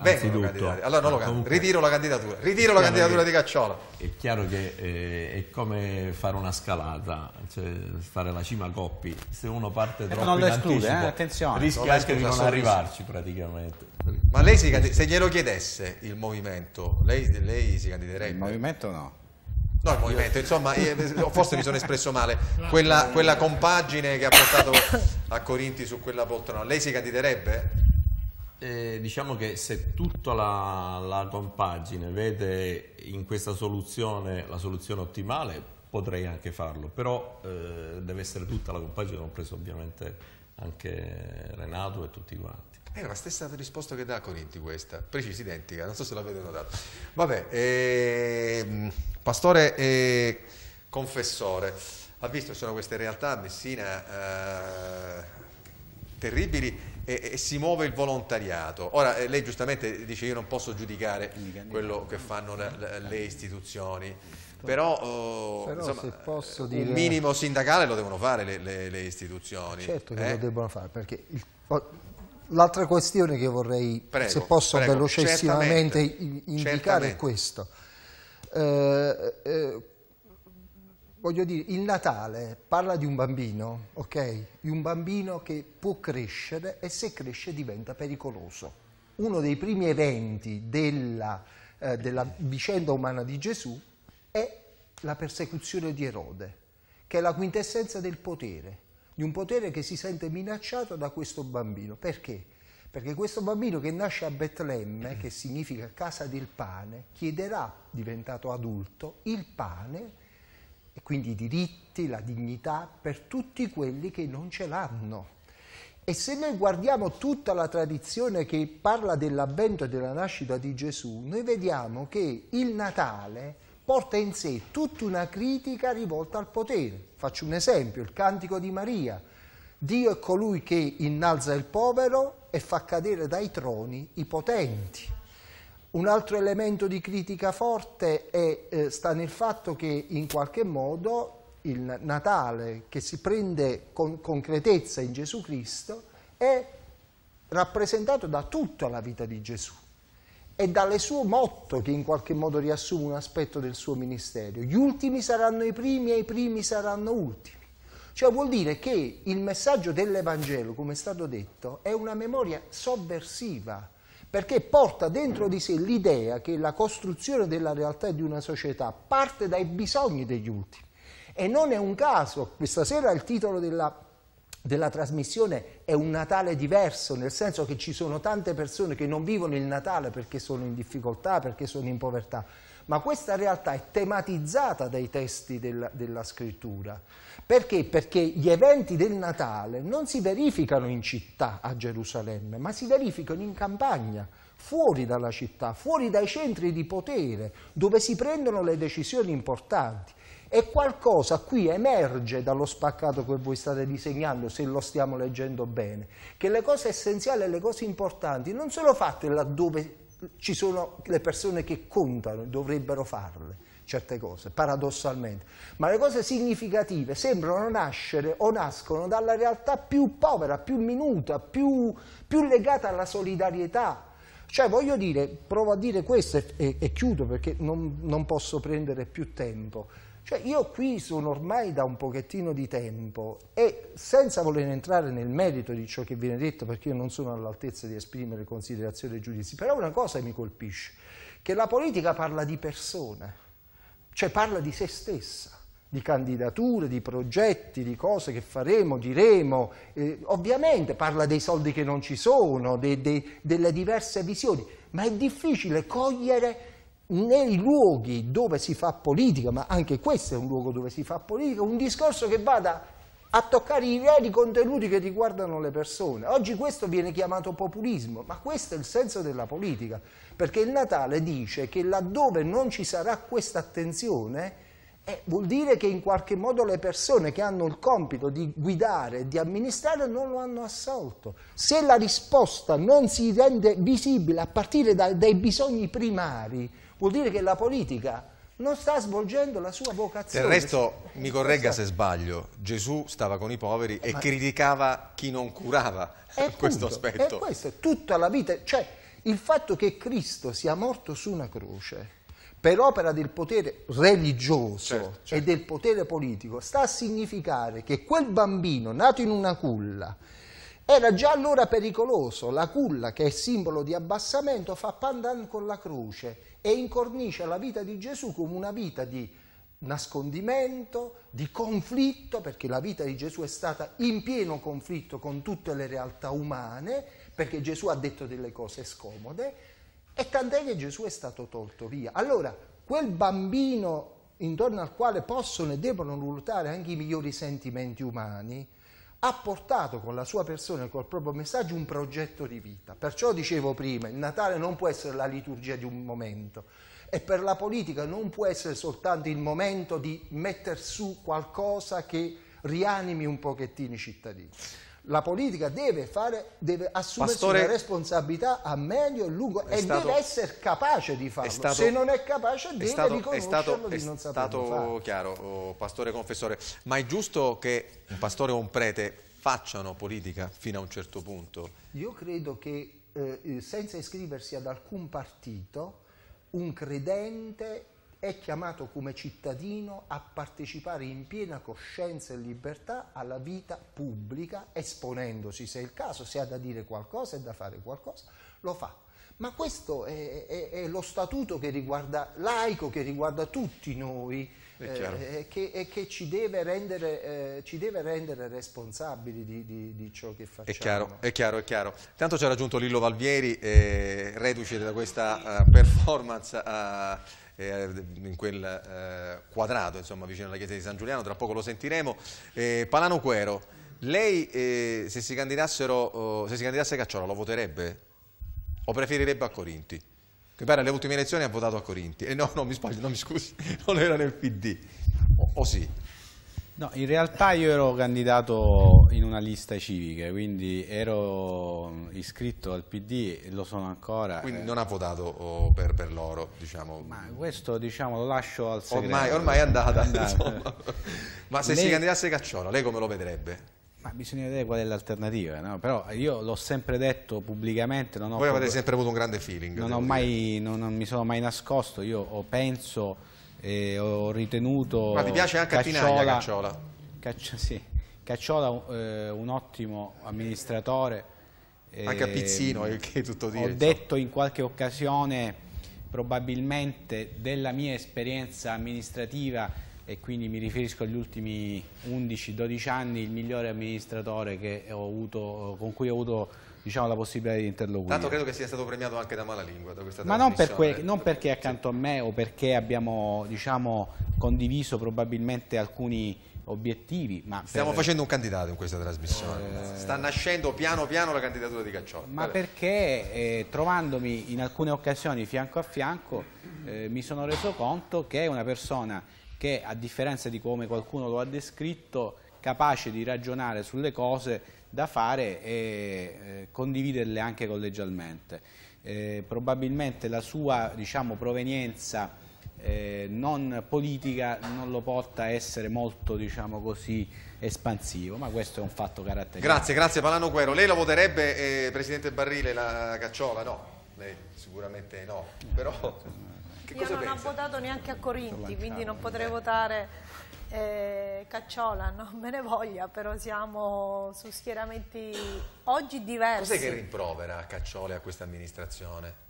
Vengono candidati. Allora non lo can- comunque- ritiro la candidatura. Ritiro la candidatura che- di Cacciola. È chiaro che eh, è come fare una scalata, cioè fare la cima a coppi. Se uno parte troppo non lo in esclude, anticipo, eh, attenzione. Rischia anche di non arrivarci praticamente. Ma lei si se glielo chiedesse il movimento, lei, lei si candiderebbe? Il movimento no. No, il movimento, insomma, eh, forse mi sono espresso male. Quella, quella compagine che ha portato a Corinti su quella poltrona, lei si candiderebbe? Eh, diciamo che se tutta la, la compagine vede in questa soluzione la soluzione ottimale, potrei anche farlo, però eh, deve essere tutta la compagine, compreso ovviamente anche Renato e tutti quanti. È la stessa risposta che dà a Corinti questa, precisa, identica, non so se l'avete notato. Vabbè, ehm, pastore e confessore, ha visto che sono queste realtà a Messina eh, terribili e, e si muove il volontariato. Ora, eh, lei giustamente dice io non posso giudicare quello che fanno le, le- le istituzioni, però, oh, Però insomma, se posso un dire- minimo sindacale lo devono fare le, le- le istituzioni. Certo che eh? lo devono fare, perché il- l'altra questione che vorrei, Prego, se posso prego, velocissimamente certamente, in- indicare certamente. è questo. Eh, eh, voglio dire, il Natale parla di un bambino, ok? Di un bambino che può crescere e se cresce diventa pericoloso. Uno dei primi eventi della, eh, della vicenda umana di Gesù è la persecuzione di Erode, che è la quintessenza del potere, di un potere che si sente minacciato da questo bambino. Perché? Perché questo bambino che nasce a Betlemme, che significa casa del pane, chiederà, diventato adulto, il pane e quindi i diritti, la dignità per tutti quelli che non ce l'hanno. E se noi guardiamo tutta la tradizione che parla dell'avvento e della nascita di Gesù, noi vediamo che il Natale porta in sé tutta una critica rivolta al potere. Faccio un esempio, il cantico di Maria. Dio è colui che innalza il povero e fa cadere dai troni i potenti. Un altro elemento di critica forte è, eh, sta nel fatto che in qualche modo il Natale che si prende con concretezza in Gesù Cristo è rappresentato da tutta la vita di Gesù e dalle suo motto che in qualche modo riassume un aspetto del suo ministero. Gli ultimi saranno i primi e i primi saranno ultimi. Cioè vuol dire che il messaggio dell'Evangelo, come è stato detto, è una memoria sovversiva, perché porta dentro di sé l'idea che la costruzione della realtà di una società parte dai bisogni degli ultimi. E non è un caso, questa sera il titolo della, della trasmissione è un Natale diverso, nel senso che ci sono tante persone che non vivono il Natale perché sono in difficoltà, perché sono in povertà, ma questa realtà è tematizzata dai testi della, della scrittura. Perché? Perché gli eventi del Natale non si verificano in città a Gerusalemme, ma si verificano in campagna, fuori dalla città, fuori dai centri di potere, dove si prendono le decisioni importanti. E qualcosa qui emerge dallo spaccato che voi state disegnando, se lo stiamo leggendo bene, che le cose essenziali e le cose importanti non sono fatte laddove ci sono le persone che contano, dovrebbero farle certe cose, paradossalmente, ma le cose significative sembrano nascere o nascono dalla realtà più povera, più minuta, più, più legata alla solidarietà. Cioè voglio dire, provo a dire questo e, e, chiudo perché non, non posso prendere più tempo. Cioè io qui sono ormai da un pochettino di tempo e senza voler entrare nel merito di ciò che viene detto perché io non sono all'altezza di esprimere considerazioni e giudizi, però una cosa mi colpisce, che la politica parla di persone, cioè parla di se stessa, di candidature, di progetti, di cose che faremo, diremo, eh, ovviamente parla dei soldi che non ci sono, de, de, delle diverse visioni, ma è difficile cogliere nei luoghi dove si fa politica, ma anche questo è un luogo dove si fa politica, un discorso che vada a toccare i veri contenuti che riguardano le persone. Oggi questo viene chiamato populismo, ma questo è il senso della politica, perché il Natale dice che laddove non ci sarà questa attenzione, eh, vuol dire che in qualche modo le persone che hanno il compito di guidare e di amministrare non lo hanno assolto. Se la risposta non si rende visibile a partire da, dai bisogni primari, vuol dire che la politica non sta svolgendo la sua vocazione. Del resto, mi corregga se sbaglio, Gesù stava con i poveri e Ma- criticava chi non curava [LAUGHS] questo appunto, aspetto. È questo, è tutta la vita, cioè il fatto che Cristo sia morto su una croce per opera del potere religioso Certo, certo. e del potere politico sta a significare che quel bambino nato in una culla era già allora pericoloso. La culla, che è simbolo di abbassamento, fa pandan con la croce e incornicia la vita di Gesù come una vita di nascondimento, di conflitto, perché la vita di Gesù è stata in pieno conflitto con tutte le realtà umane, perché Gesù ha detto delle cose scomode, e tant'è che Gesù è stato tolto via. Allora, quel bambino intorno al quale possono e devono ruotare anche i migliori sentimenti umani, ha portato con la sua persona e col proprio messaggio un progetto di vita. Perciò dicevo prima, il Natale non può essere la liturgia di un momento e per la politica non può essere soltanto il momento di mettere su qualcosa che rianimi un pochettino i cittadini. La politica deve, fare, deve assumersi Pastore- una responsabilità a medio e lungo È e stato- deve essere capace di farlo. È stato- Se non è capace è deve stato, è riconoscerlo stato, di è non saperlo stato fare. chiaro, oh, pastore confessore, ma è giusto che un pastore o un prete facciano politica fino a un certo punto? Io credo che eh, senza iscriversi ad alcun partito, un credente è chiamato come cittadino a partecipare in piena coscienza e libertà alla vita pubblica, esponendosi se è il caso, se ha da dire qualcosa e da fare qualcosa, lo fa. Ma questo è, è- è lo statuto che riguarda laico, che riguarda tutti noi chiaro. eh, e che, e che ci, deve rendere, eh, ci deve rendere responsabili di, di- di ciò che facciamo. È chiaro, è chiaro, è chiaro. Tanto ci ha raggiunto Lillo Valvieri, eh, reduce da questa eh, performance eh, eh, in quel eh, quadrato, insomma, vicino alla chiesa di San Giuliano, tra poco lo sentiremo. Eh, Palano Quero, lei eh, se si oh, se si candidasse Cacciola lo voterebbe? O preferirebbe a Corinti? Che pare alle ultime elezioni ha votato a Corinti. Eh, no, no, mi sbaglio, no, mi scusi, [LAUGHS] non era nel PD. O, o sì? No, in realtà io ero candidato in una lista civica, quindi ero iscritto al PD e lo sono ancora. Quindi eh, non ha votato per, per loro, diciamo. Ma questo diciamo lo lascio al segreto. Ormai, ormai è andata. Andata. insomma. Ma se Lei- si candidasse Cacciola, lei come lo vedrebbe? Ma bisogna vedere qual è l'alternativa, no? però io l'ho sempre detto pubblicamente, non ho, Voi avete sempre avuto un grande feeling. non, mai, non, non mi sono mai nascosto, io penso e ho ritenuto... Ma ti piace anche a Tinaglia Cacciola? Caccio- sì. Cacciola eh, un ottimo amministratore. Anche a eh, Pizzino, il che tutto dire, Ho insomma. detto in qualche occasione probabilmente della mia esperienza amministrativa e quindi mi riferisco agli ultimi 11-12 anni il migliore amministratore che ho avuto, con cui ho avuto diciamo, la possibilità di interloquire. Tanto credo che sia stato premiato anche da Malalingua da questa Ma non, per trasmissione. que- non perché accanto a me o perché abbiamo diciamo, condiviso probabilmente alcuni obiettivi, ma Stiamo per- facendo un candidato in questa trasmissione. Sta nascendo piano piano la candidatura di Cacciola. Ma Vabbè. perché eh, trovandomi in alcune occasioni fianco a fianco eh, mi sono reso conto che è una persona che a differenza di come qualcuno lo ha descritto capace di ragionare sulle cose da fare e eh, condividerle anche collegialmente. Eh, probabilmente la sua diciamo, provenienza eh, non politica non lo porta a essere molto diciamo così, espansivo, ma questo è un fatto caratteristico. Grazie, grazie Palano Guero. Lei la voterebbe, eh, Presidente Barrile, la Cacciola? No, lei sicuramente no. Però che Io non ho pensa? votato neanche a Corinti, quindi non potrei votare eh, Cacciola, non me ne voglia, però siamo su schieramenti oggi diversi. Cos'è che rimprovera a Cacciola a questa amministrazione?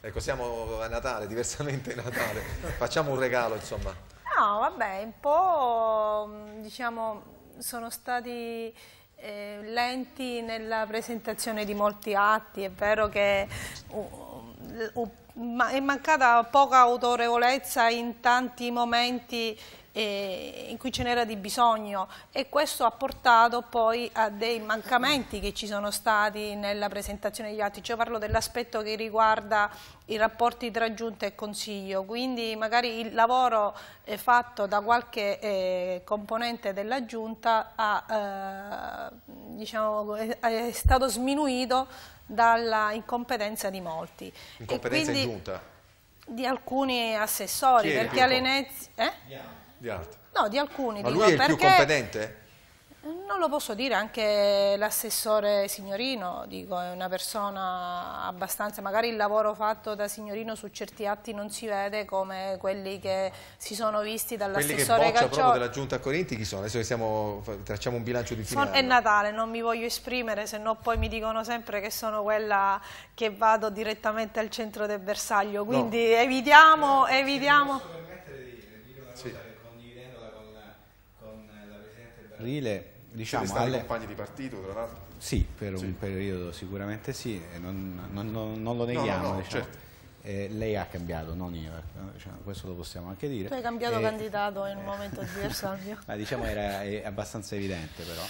Ecco, siamo a Natale, diversamente è Natale. Facciamo un regalo, insomma. No, vabbè, un po' mh, diciamo sono stati eh, lenti nella presentazione di molti atti, è vero che uh, uh, ma è mancata poca autorevolezza in tanti momenti eh, in cui ce n'era di bisogno. E questo ha portato poi a dei mancamenti che ci sono stati nella presentazione degli atti, cioè parlo dell'aspetto che riguarda i rapporti tra giunta e consiglio, quindi magari il lavoro eh, fatto da qualche eh, componente della giunta ha, eh, diciamo, è, è stato sminuito dalla incompetenza di molti. Incompetenza in quindi giunta Di alcuni assessori, perché più all'inizio... Eh? di arte. No, di alcuni. Ma dico, lui è il più perché- competente? Non lo posso dire, anche l'assessore Signorino, dico, è una persona abbastanza, magari il lavoro fatto da Signorino su certi atti non si vede come quelli che si sono visti Quelli che dall'assessore boccia proprio della giunta a Corinti chi sono? Adesso che stiamo, fa- tracciamo un bilancio di finale. È Natale, non mi voglio esprimere, se no poi mi dicono sempre che sono quella che vado direttamente al centro del bersaglio, quindi evitiamo, evitiamo. Barrile, diciamo, Siete stati alle- compagni di partito, tra l'altro? Sì, per un periodo sicuramente sì, e non, non- non- non lo neghiamo. no, no, diciamo. certo. Eh, lei ha cambiato, non io, ecco, diciamo, questo lo possiamo anche dire. Tu hai cambiato Eh, candidato in un momento [LAUGHS] diverso dal mio. ma diciamo era è abbastanza evidente però.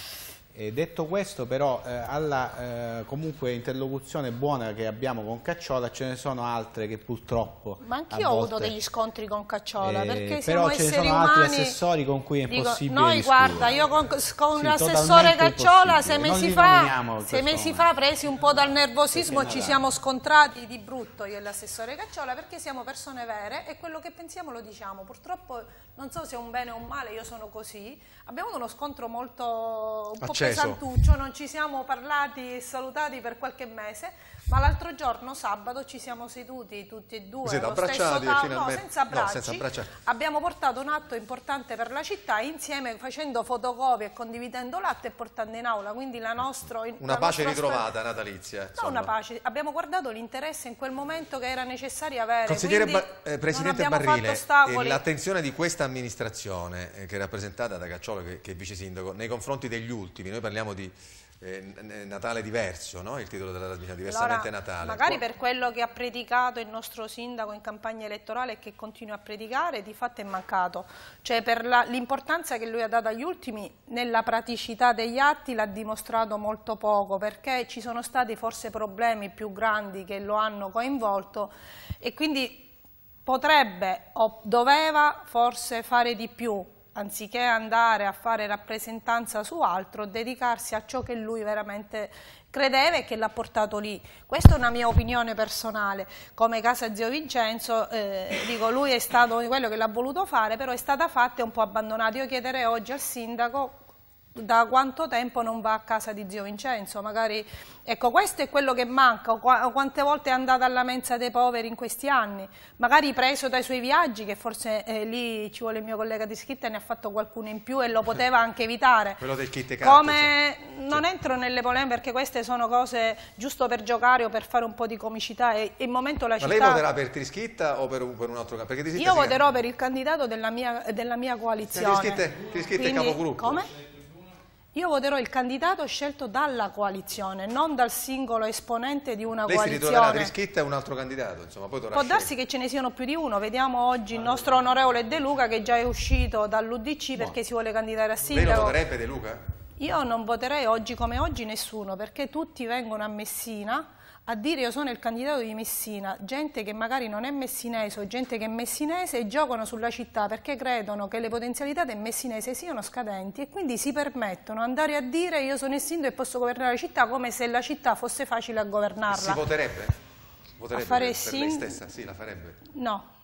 E detto questo però eh, alla eh, comunque interlocuzione buona che abbiamo con Cacciola ce ne sono altre che purtroppo Ma anch'io ho avuto degli scontri con Cacciola, Eh, perché però siamo ce ne esseri sono altri umani. assessori con cui è Dico, impossibile Noi discutere. guarda, io con, con Sì, l'assessore Cacciola sei mesi fa, sei mesi fa presi un po' dal nervosismo ci siamo scontrati di brutto io e l'assessore Cacciola perché siamo persone vere e quello che pensiamo lo diciamo. Purtroppo non so se è un bene o un male, io sono così. Abbiamo avuto uno scontro molto un po' Acceso. pesantuccio, non ci siamo parlati e salutati per qualche mese, ma l'altro giorno, sabato, ci siamo seduti tutti e due siete allo stesso tavolo, no, finalmente- senza no, abbracci. senza abbracciare. Abbiamo portato un atto importante per la città insieme facendo fotocopie e condividendo l'atto e portando in aula, quindi la nostra Una la pace nostra ritrovata natalizia. No, insomma. una pace. Abbiamo guardato l'interesse in quel momento che era necessario avere. Consigliere quindi Ba- eh, Presidente Barrile, eh, l'attenzione di questa amministrazione, eh, che è rappresentata da Cacciola, che, che è vice sindaco, nei confronti degli ultimi, noi parliamo di eh, Natale diverso, no? il titolo della trasmissione, diversamente Allora, Natale. Magari per quello che ha predicato il nostro sindaco in campagna elettorale e che continua a predicare, di fatto è mancato. Cioè per l'importanza che lui ha dato agli ultimi, nella praticità degli atti l'ha dimostrato molto poco, perché ci sono stati forse problemi più grandi che lo hanno coinvolto e quindi potrebbe o doveva forse fare di più anziché andare a fare rappresentanza su altro, dedicarsi a ciò che lui veramente credeva e che l'ha portato lì. Questa è una mia opinione personale. Come casa Zio Vincenzo, eh, dico, lui è stato quello che l'ha voluto fare, però è stata fatta e un po' abbandonata. Io chiederei oggi al sindaco da quanto tempo non va a casa di zio Vincenzo, magari, ecco questo è quello che manca, quante volte è andata alla mensa dei poveri in questi anni, magari preso dai suoi viaggi, che forse eh, lì ci vuole il mio collega di scritta, ne ha fatto qualcuno in più e lo poteva anche evitare. Quello del kit carte, Come non entro nelle polemiche perché queste sono cose giusto per giocare o per fare un po' di comicità e il momento la Ma città... lei voterà per Trischitta o per un, per un altro candidato? Io voterò per il candidato della mia, della mia coalizione. Trischitta, Trischitta è capogruppo. Come? Io voterò il candidato scelto dalla coalizione, non dal singolo esponente di una Lei si ritroverà coalizione. riscritta e un altro candidato, insomma, poi Può darsi che ce ne siano più di uno, vediamo oggi il nostro onorevole De Luca che già è uscito dall'UDC perché si vuole candidare a Lei lo sindaco. voterebbe De Luca? Io non voterei oggi come oggi nessuno perché tutti vengono a Messina a dire io sono il candidato di Messina, gente che magari non è messinese o gente che è messinese e giocano sulla città perché credono che le potenzialità del messinese siano scadenti e quindi si permettono di andare a dire io sono il sindaco e posso governare la città come se la città fosse facile a Si governarla. voterebbe? Voterebbe A fare per, per lei stessa? Sì, la farebbe. No.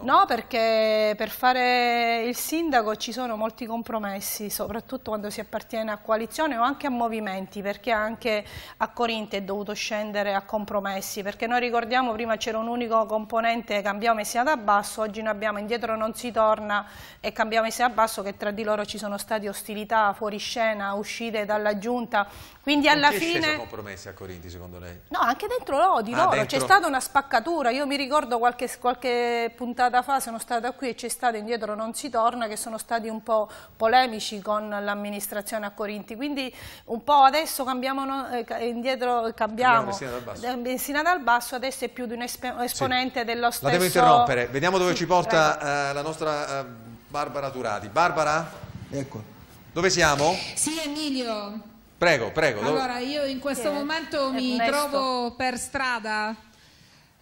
No, perché per fare il sindaco ci sono molti compromessi, soprattutto quando si appartiene a coalizione o anche a movimenti, perché anche a Corinto è dovuto scendere a compromessi, perché noi ricordiamo prima c'era un unico componente cambiamo Messina da basso, oggi noi abbiamo indietro non si torna e cambiamo Messina da basso che tra di loro ci sono state ostilità, fuoriscena, uscite dalla giunta, quindi alla a fine... compromessi a Corinti, secondo lei? No, anche dentro loro, di Ah, loro dentro? c'è stata una spaccatura. Io mi ricordo qualche, qualche puntata fa, sono stata qui e c'è stato indietro non si torna, che sono stati un po' polemici con l'amministrazione a Corinti. Quindi un po' adesso cambiamo, eh, indietro cambiamo. Messina dal Basso. Eh, Messina dal basso adesso è più di un esponente dello stesso. La devo interrompere, vediamo dove Sì, ci porta eh, la nostra eh, Barbara Turati. Barbara? Ecco. Dove siamo? Sì, Emilio. Prego, prego. Allora, io in questo è? momento mi trovo per strada.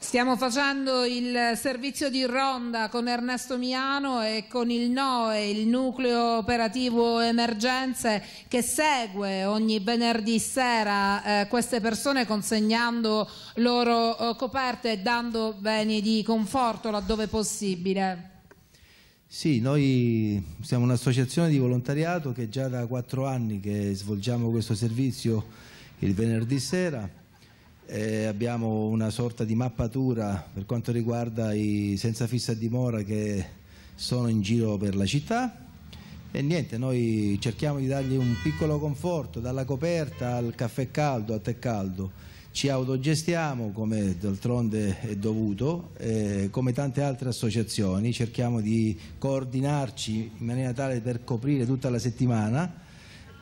Stiamo facendo il servizio di ronda con Ernesto Miano e con il NOE, il nucleo operativo emergenze, che segue ogni venerdì sera eh, queste persone consegnando loro eh, coperte e dando beni di conforto laddove possibile. Sì, noi siamo un'associazione di volontariato che già da quattro anni che svolgiamo questo servizio il venerdì sera. Eh, abbiamo una sorta di mappatura per quanto riguarda i senza fissa dimora che sono in giro per la città e niente, noi cerchiamo di dargli un piccolo conforto, dalla coperta al caffè caldo, al tè caldo. Ci autogestiamo come d'altronde è dovuto, eh, come tante altre associazioni, cerchiamo di coordinarci in maniera tale per coprire tutta la settimana.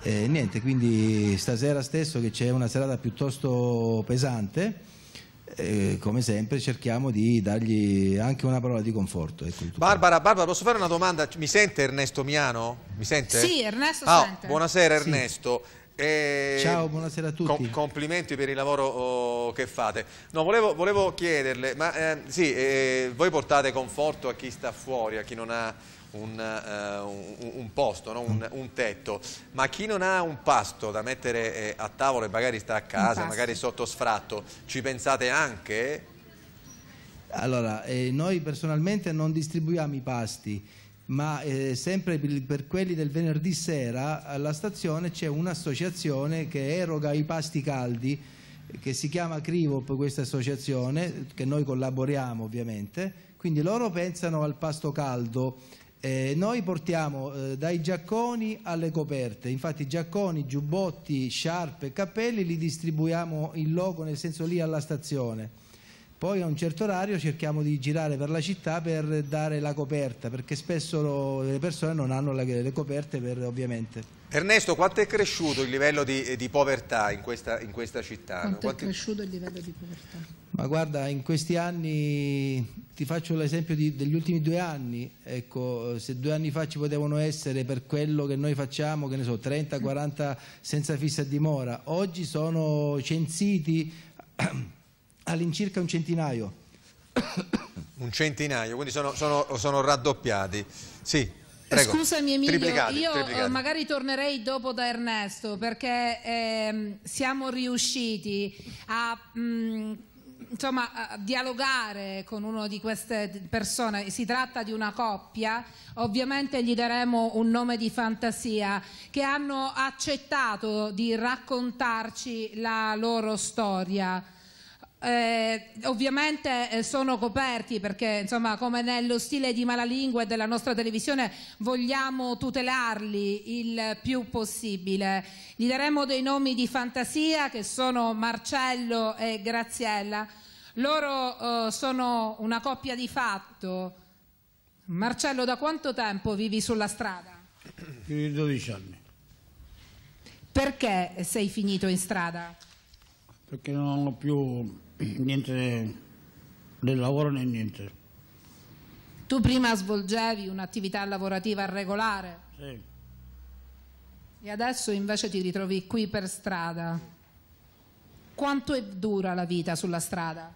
E niente, quindi stasera stesso che c'è una serata piuttosto pesante, eh, come sempre cerchiamo di dargli anche una parola di conforto. ecco. Barbara, Barbara, posso fare una domanda? Mi sente Ernesto Miano? Mi sente? Sì, Ernesto Ah, sente. Buonasera Sì. Ernesto. Eh, Ciao, buonasera a tutti. com- complimenti per il lavoro oh, che fate. No, volevo, volevo chiederle, ma eh, sì, eh, voi portate conforto a chi sta fuori, a chi non ha un, eh, un- un posto, no? un, un tetto, ma chi non ha un pasto da mettere eh, a tavola e magari sta a casa, magari sotto sfratto, ci pensate anche? Allora, eh, noi personalmente non distribuiamo i pasti, ma eh, sempre per, quelli del venerdì sera alla stazione c'è un'associazione che eroga i pasti caldi, che si chiama Crivop questa associazione, che noi collaboriamo ovviamente, quindi loro pensano al pasto caldo. Eh, noi portiamo eh, dai giacconi alle coperte, infatti giacconi, giubbotti, sciarpe, cappelli li distribuiamo in loco, nel senso lì alla stazione. Poi a un certo orario cerchiamo di girare per la città per dare la coperta, perché spesso lo- le persone non hanno la- le coperte per, ovviamente. Ernesto, quanto è cresciuto il livello di, di povertà in questa, in questa città? no? Quanto è cresciuto il livello di povertà? Ma guarda, in questi anni, ti faccio l'esempio degli ultimi due anni, ecco, se due anni fa ci potevano essere per quello che noi facciamo, che ne so, 30-40 senza fissa dimora, oggi sono censiti [CLEARS THROAT] all'incirca un centinaio. [COUGHS] Un centinaio, quindi sono, sono- sono raddoppiati. Sì, prego. Scusami Emilio, Triplicati, io triplicati. eh, magari tornerei dopo da Ernesto perché ehm, siamo riusciti a, mm, insomma, a dialogare con una di queste persone. Si tratta di una coppia, ovviamente gli daremo un nome di fantasia, che hanno accettato di raccontarci la loro storia. Eh, ovviamente eh, sono coperti perché insomma come nello stile di Malalingua e della nostra televisione vogliamo tutelarli il più possibile gli daremo dei nomi di fantasia che sono Marcello e Graziella loro eh, sono una coppia di fatto Marcello da quanto tempo vivi sulla strada? Più di 12 anni. Perché sei finito in strada? Perché non ho più niente del lavoro né niente. Tu prima svolgevi un'attività lavorativa regolare Sì. e adesso invece ti ritrovi qui per strada. Quanto è dura la vita sulla strada?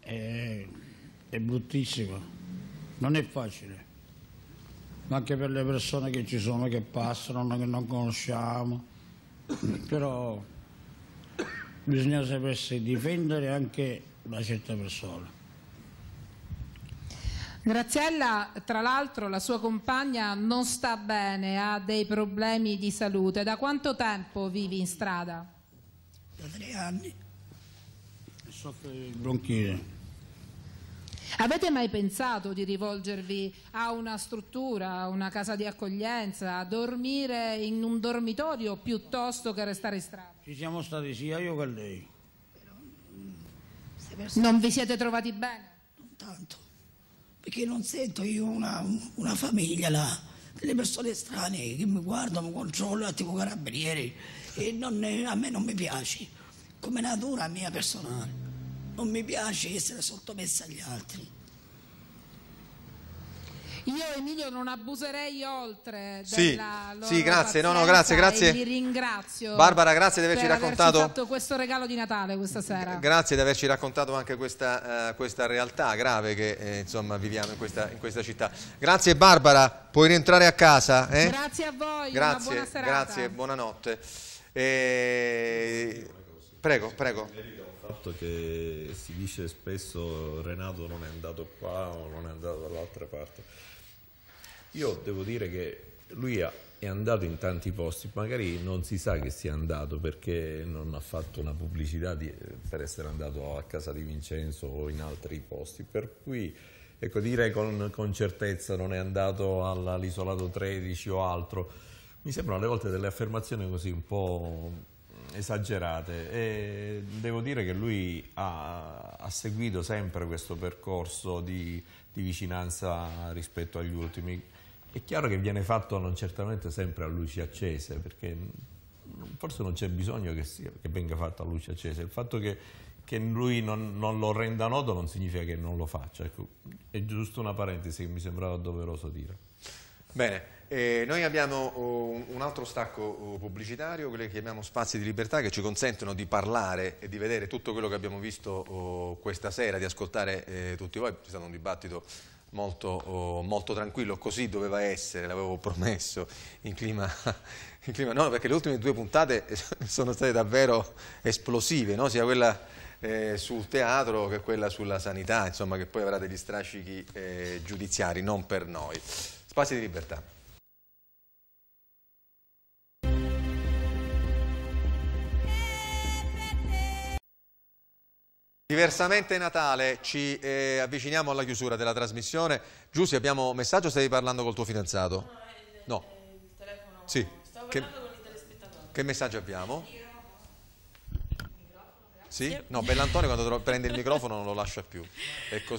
È, è bruttissima, non è facile. Ma anche per le persone che ci sono, che passano, che non conosciamo. Però bisogna sapersi difendere anche una certa persona. Graziella, tra l'altro, la sua compagna non sta bene, ha dei problemi di salute. Da quanto tempo vivi in strada? Da tre anni. Soffro di bronchite. Avete mai pensato di rivolgervi a una struttura, a una casa di accoglienza, a dormire in un dormitorio piuttosto che restare in strada? Ci siamo stati sia io che lei. Non vi siete trovati bene? tanto, perché non sento io una, una famiglia là, delle persone strane che mi guardano, mi controllano, tipo carabinieri, e non a me non mi piace, come natura mia personale, non mi piace essere sottomessa agli altri. Io Emilio non abuserei oltre Sì, sì, grazie, no, no, grazie, e grazie. vi ringrazio. Barbara, grazie di averci per raccontato- fatto questo regalo di Natale questa sera. Grazie di averci raccontato anche questa, eh, questa realtà grave che eh, insomma, viviamo in questa, in questa città. Grazie Barbara, puoi rientrare a casa. eh? Grazie a voi, Grazie, una buona serata. grazie, buonanotte. Eh, Prego, prego. Fatto che si dice spesso Renato non è andato qua o non è andato dall'altra parte. Io devo dire che lui è andato in tanti posti, magari non si sa che sia andato perché non ha fatto una pubblicità di- per essere andato a casa di Vincenzo o in altri posti, per cui ecco, dire con, con certezza non è andato all'isolato 13 o altro, mi sembrano alle volte delle affermazioni così un po' esagerate e devo dire che lui ha, ha seguito sempre questo percorso di, di vicinanza rispetto agli ultimi. È chiaro che viene fatto non certamente sempre a luci accese, perché forse non c'è bisogno che, sia- che venga fatto a luci accese. Il fatto che, che lui non, non lo renda noto non significa che non lo faccia. Ecco, è giusto una parentesi che mi sembrava doveroso dire. Bene, eh, noi abbiamo oh, un, altro stacco oh, pubblicitario, quelli che chiamiamo spazi di libertà, che ci consentono di parlare e di vedere tutto quello che abbiamo visto oh, questa sera, di ascoltare eh, tutti voi. C'è stato un dibattito molto, molto tranquillo, così doveva essere, l'avevo promesso, in clima, [LAUGHS] in clima- no, perché le ultime due puntate [LAUGHS] sono state davvero esplosive, no? sia quella eh, sul teatro che quella sulla sanità, insomma, che poi avrà degli strascichi eh, giudiziari, non per noi. Spazi di libertà. Diversamente Natale, ci eh, avviciniamo alla chiusura della trasmissione. Giussi, abbiamo messaggio o stavi parlando col tuo fidanzato? No. Sì. Che, che messaggio abbiamo? Sì? No, Bellantonio quando prende il microfono non lo lascia più.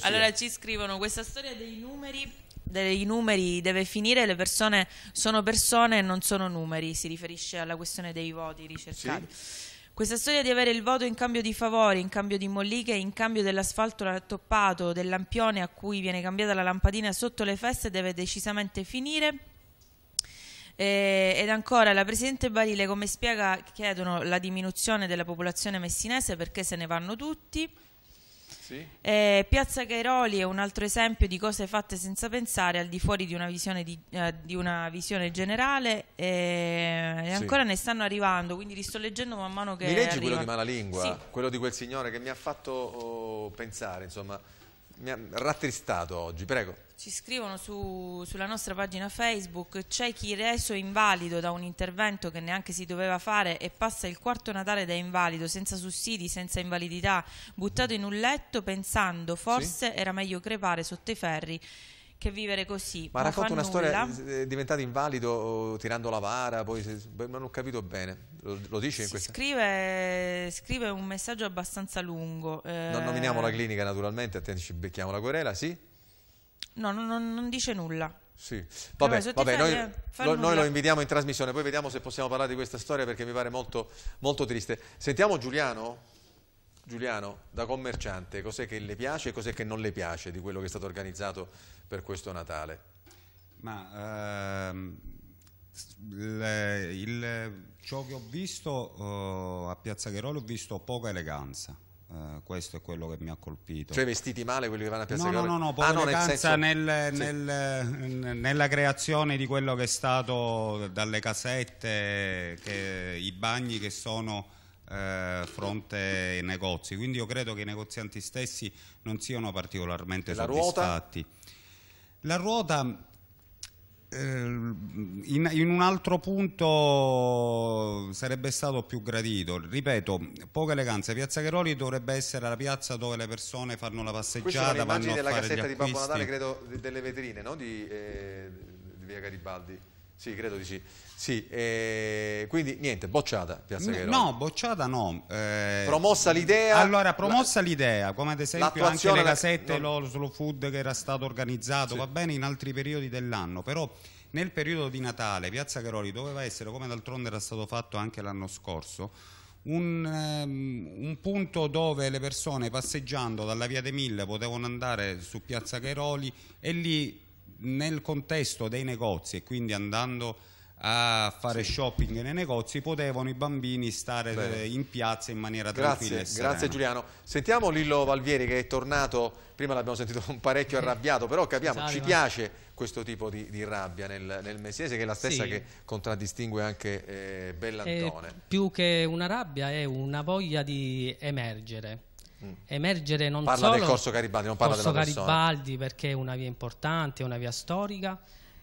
Allora ci scrivono questa storia dei numeri, dei numeri deve finire, le persone sono persone e non sono numeri, si riferisce alla questione dei voti ricercati. Questa storia di avere il voto in cambio di favori, in cambio di molliche, in cambio dell'asfalto rattoppato, del lampione a cui viene cambiata la lampadina sotto le feste deve decisamente finire. Eh, ed ancora la Presidente Barile come spiega chiedono la diminuzione della popolazione messinese perché se ne vanno tutti. Sì. Eh, Piazza Cairoli è un altro esempio di cose fatte senza pensare al di fuori di una visione, di, eh, di una visione generale eh, e Sì. ancora ne stanno arrivando, quindi li sto leggendo man mano che Mi leggi arriva. quello di Malalingua, Sì. quello di quel signore che mi ha fatto oh, pensare, insomma, mi ha rattristato oggi, prego. Ci scrivono su- sulla nostra pagina Facebook c'è chi reso invalido da un intervento che neanche si doveva fare e passa il quarto Natale da invalido, senza sussidi, senza invalidità, buttato in un letto pensando forse era meglio crepare sotto i ferri che vivere così. Ma racconta una storia, nulla. è diventato invalido tirando la vara, poi non ho capito bene, lo, lo dice in Si questa... scrive, scrive un messaggio abbastanza lungo. eh, Non nominiamo la clinica naturalmente, attenti ci becchiamo la querela, sì? No, no, no, non dice nulla. Sì, vabbè, vabbè, noi, lo- noi lo invitiamo in trasmissione, poi vediamo se possiamo parlare di questa storia perché mi pare molto, molto triste. Sentiamo Giuliano? Giuliano, da commerciante, cos'è che le piace e cos'è che non le piace di quello che è stato organizzato per questo Natale? Ma ehm, il, il- ciò che ho visto eh, a Piazza Cheroli ho visto poca eleganza. Eh, questo è quello che mi ha colpito. Cioè vestiti male quelli che vanno a Piazza No, no, no, no, Ah, no, nel senso- nel- sì. nel- nella creazione di quello che è stato dalle casette, che- i bagni che sono eh, fronte ai negozi. Quindi io credo che i negozianti stessi non siano particolarmente la ruota? soddisfatti. La ruota in, in un altro punto sarebbe stato più gradito. Ripeto, poca eleganza. Piazza Cheroli dovrebbe essere la piazza dove le persone fanno la passeggiata, vanno a della fare gli cassetta di Babbo. Natale, credo, de- delle vetrine, no? Di, eh, di Via Garibaldi. Sì, credo di sì. Sì, eh, quindi niente, bocciata Piazza No. No, bocciata no. Eh, Promossa l'idea? Allora, promossa l'idea, come ad esempio anche le la- casette, lo slow food che era stato organizzato, Sì. va bene in altri periodi dell'anno, però nel periodo di Natale Piazza Caroli doveva essere, come d'altronde era stato fatto anche l'anno scorso, un, ehm, un punto dove le persone passeggiando dalla via dei Mille potevano andare su Piazza Cheroli e lì nel contesto dei negozi e quindi andando a fare shopping nei negozi potevano i bambini stare Bene. eh, in piazza in maniera tranquilla Grazie, e serena. grazie Giuliano. Sentiamo Lillo Valvieri che è tornato, prima l'abbiamo sentito un parecchio arrabbiato, però capiamo, Salve, ci ma- piace questo tipo di, di rabbia nel, nel messiese che è la stessa Sì. che contraddistingue anche eh, Bellantone. È più che una rabbia è una voglia di emergere. Emergere non Mm. Parla solo del Corso Garibaldi, non parla Corso della persona. Garibaldi perché è una via importante, è una via storica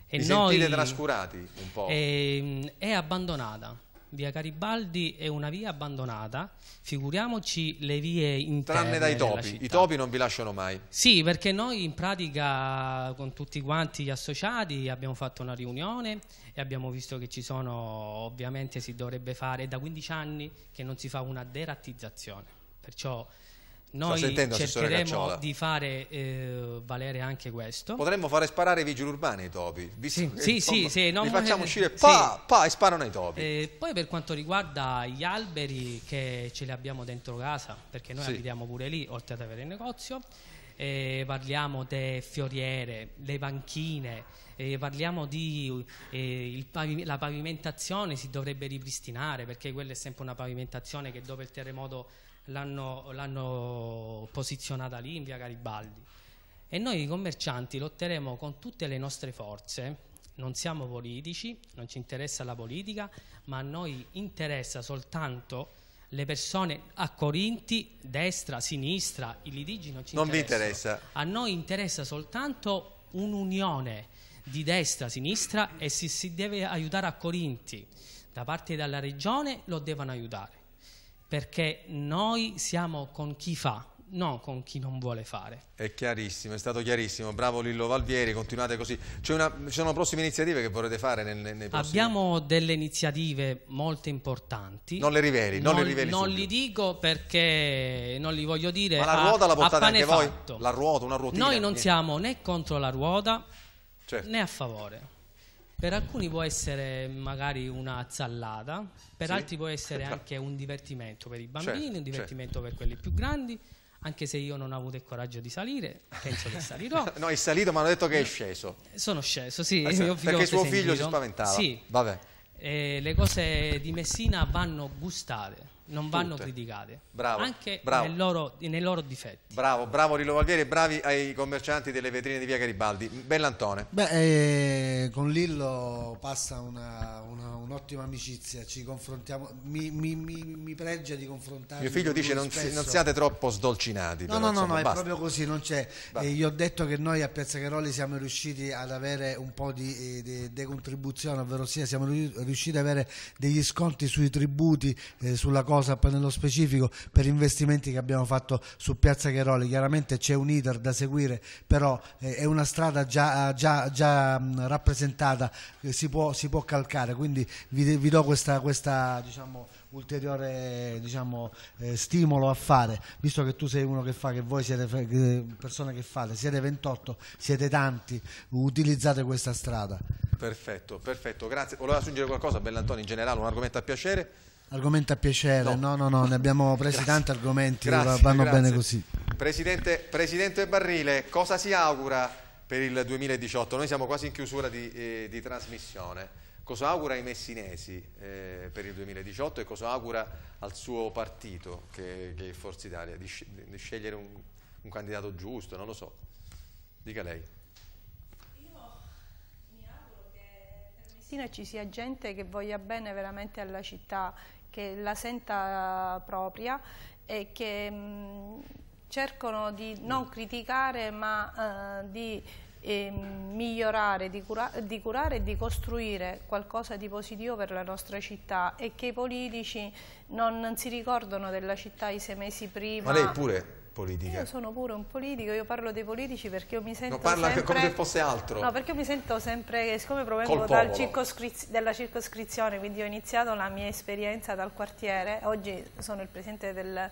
e Vi noi sentite trascurati un po'? è, è abbandonata. Via Garibaldi è una via abbandonata, figuriamoci le vie interne Tranne dai topi, i topi non vi lasciano mai. Sì, perché noi in pratica con tutti quanti gli associati abbiamo fatto una riunione e abbiamo visto che ci sono, ovviamente si dovrebbe fare, è da 15 anni che non si fa una derattizzazione, perciò noi sentendo, cercheremo di fare eh, valere anche questo. Potremmo fare sparare i vigili urbani ai topi. che, Sì, insomma, sì, sì, non li facciamo vuole- uscire, sì. pa, pa, e sparano ai topi. E poi per quanto riguarda gli alberi che ce li abbiamo dentro casa, perché noi Sì. abitiamo pure lì, oltre ad avere il negozio, eh, parliamo delle fioriere, le panchine, eh, parliamo di eh, pavi- la pavimentazione si dovrebbe ripristinare perché quella è sempre una pavimentazione che dopo il terremoto l'hanno, l'hanno posizionata lì in via Garibaldi. E noi commercianti lotteremo con tutte le nostre forze, non siamo politici, non ci interessa la politica, ma a noi interessa soltanto le persone a Corinti, destra, sinistra, i litigi non ci Non interessa. A noi interessa soltanto un'unione di destra, sinistra e se si deve aiutare a Corinti da parte della regione lo devono aiutare perché noi siamo con chi fa, non con chi non vuole fare. È chiarissimo, è stato chiarissimo. Bravo Lillo Valvieri, continuate così. C'è una- ci sono prossime iniziative che vorrete fare nel- nei, nei prossimi Abbiamo delle iniziative molto importanti. Non le riveli, non le riveli Non li dico perché non li voglio dire. Ma la a- ruota la a portate pane anche voi? fatto. La ruota, una ruotina? Noi non niente. siamo né contro la ruota Certo. né a favore. Per alcuni può essere magari una zallata, per Sì. altri può essere [LAUGHS] Certo. anche un divertimento per i bambini, Certo, un divertimento per quelli più grandi. Anche se io non ho avuto il coraggio di salire, penso che salirò. [LAUGHS] No, è salito, ma hanno detto che è sceso. Sono sceso, sì. Ah, sì, mio perché suo figlio si spaventava. Sì. Vabbè. Eh, le cose di Messina vanno gustate, non vanno Tutte. criticate. Bravo, Anche bravo. nel loro- nei loro difetti. Bravo, bravo Lillo Valvieri e bravi ai commercianti delle vetrine di Via Garibaldi. Bellantone. Beh, eh, con Lillo passa una- una- un'ottima amicizia, ci confrontiamo, mi, mi, mi, mi pregia di confrontarmi. Mio figlio dice non, si- non siate troppo sdolcinati. No, però, no, no, insomma, no, è basta. proprio così, non c'è. Eh, gli ho detto che noi a Piazza Caroli siamo riusciti ad avere un po' di, eh, decontribuzione, ovvero sia siamo riu- riusciti ad avere degli sconti sui tributi, eh, sulla cosa poi nello specifico, per investimenti che abbiamo fatto su Piazza Caroli. Chiaramente c'è un iter da seguire, però eh, è una strada già, già- già, mh, rappresentata, eh, si può, si può calcare, quindi vi, vi do questa, questa, diciamo, ulteriore diciamo, eh, stimolo a fare, visto che tu sei uno che fa, che voi siete persone che fate, siete 28, siete tanti, utilizzate questa strada. Perfetto, perfetto, grazie. Voleva aggiungere qualcosa, Bellantoni, in generale, un argomento a piacere? Argomento a piacere, no, no, no, ne abbiamo [LAUGHS] presi Grazie. tanti argomenti, Grazie, vanno grazie. bene così. Presidente, Presidente Barrile, cosa si augura per il 2018? Noi siamo quasi in chiusura di, eh, di trasmissione. Cosa augura ai messinesi eh, per il 2018 e cosa augura al suo partito, che, che è Forza Italia, di, di scegliere un, un candidato giusto? Non lo so. Dica lei. Messina ci sia gente che voglia bene veramente alla città, che la senta propria e che mh, cercano di non criticare ma eh, di eh, migliorare, di, cura- di curare e di costruire qualcosa di positivo per la nostra città e che i politici non, non si ricordano della città i sei mesi prima. Ma lei pure politica. Io sono pure un politico, io parlo dei politici perché io mi sento Non parla sempre... come se fosse altro. No, perché io mi sento sempre, siccome provengo circoscriz- dalla circoscrizione, quindi ho iniziato la mia esperienza dal quartiere, oggi sono il Presidente del,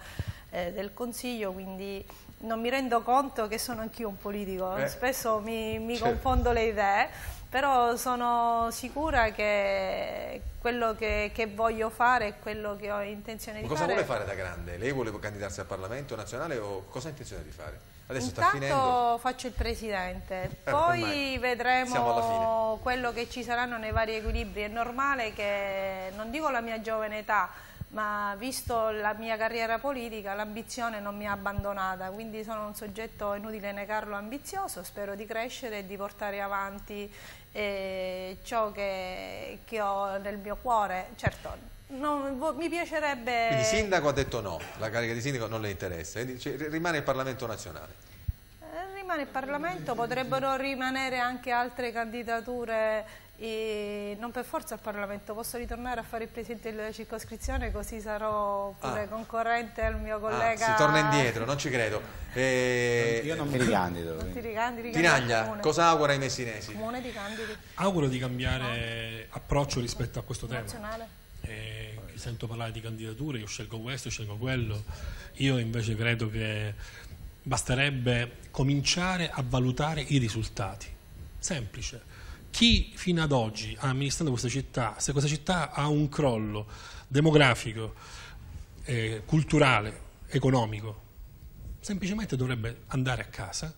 eh, del Consiglio, quindi non mi rendo conto che sono anch'io un politico, Eh. spesso mi, mi Certo. confondo le idee, però sono sicura che quello che, che voglio fare è quello che ho intenzione di cosa fare. vuole fare da grande? Lei vuole candidarsi al Parlamento nazionale o cosa ha intenzione di fare? Adesso sta Intanto faccio il presidente, Eh, poi ormai vedremo quello che ci saranno nei vari equilibri. È normale che, non dico la mia giovane età, ma visto la mia carriera politica, l'ambizione non mi ha abbandonata, quindi sono un soggetto, inutile negarlo, ambizioso, spero di crescere e di portare avanti eh, ciò che, che ho nel mio cuore. Certo, non- mi piacerebbe... Quindi sindaco ha detto no, la carica di sindaco non le interessa, rimane il Parlamento nazionale. Eh, Rimane il Parlamento, potrebbero rimanere anche altre candidature, eh, non per forza al Parlamento, posso ritornare a fare il Presidente della circoscrizione così sarò pure Ah. concorrente al mio Ah, collega. si torna indietro, non ci credo. Eh, Io non mi ricandido. Non ti ricandidi, Tinaglia, cosa augura ai messinesi? Comune di Candidi, Auguro di cambiare approccio rispetto a questo tema. nazionale. Eh, sento parlare di candidature, io scelgo questo, io scelgo quello. Io invece credo che basterebbe cominciare a valutare i risultati. Semplice. Chi fino ad oggi ha amministrato questa città, se questa città ha un crollo demografico, eh, culturale, economico, semplicemente dovrebbe andare a casa,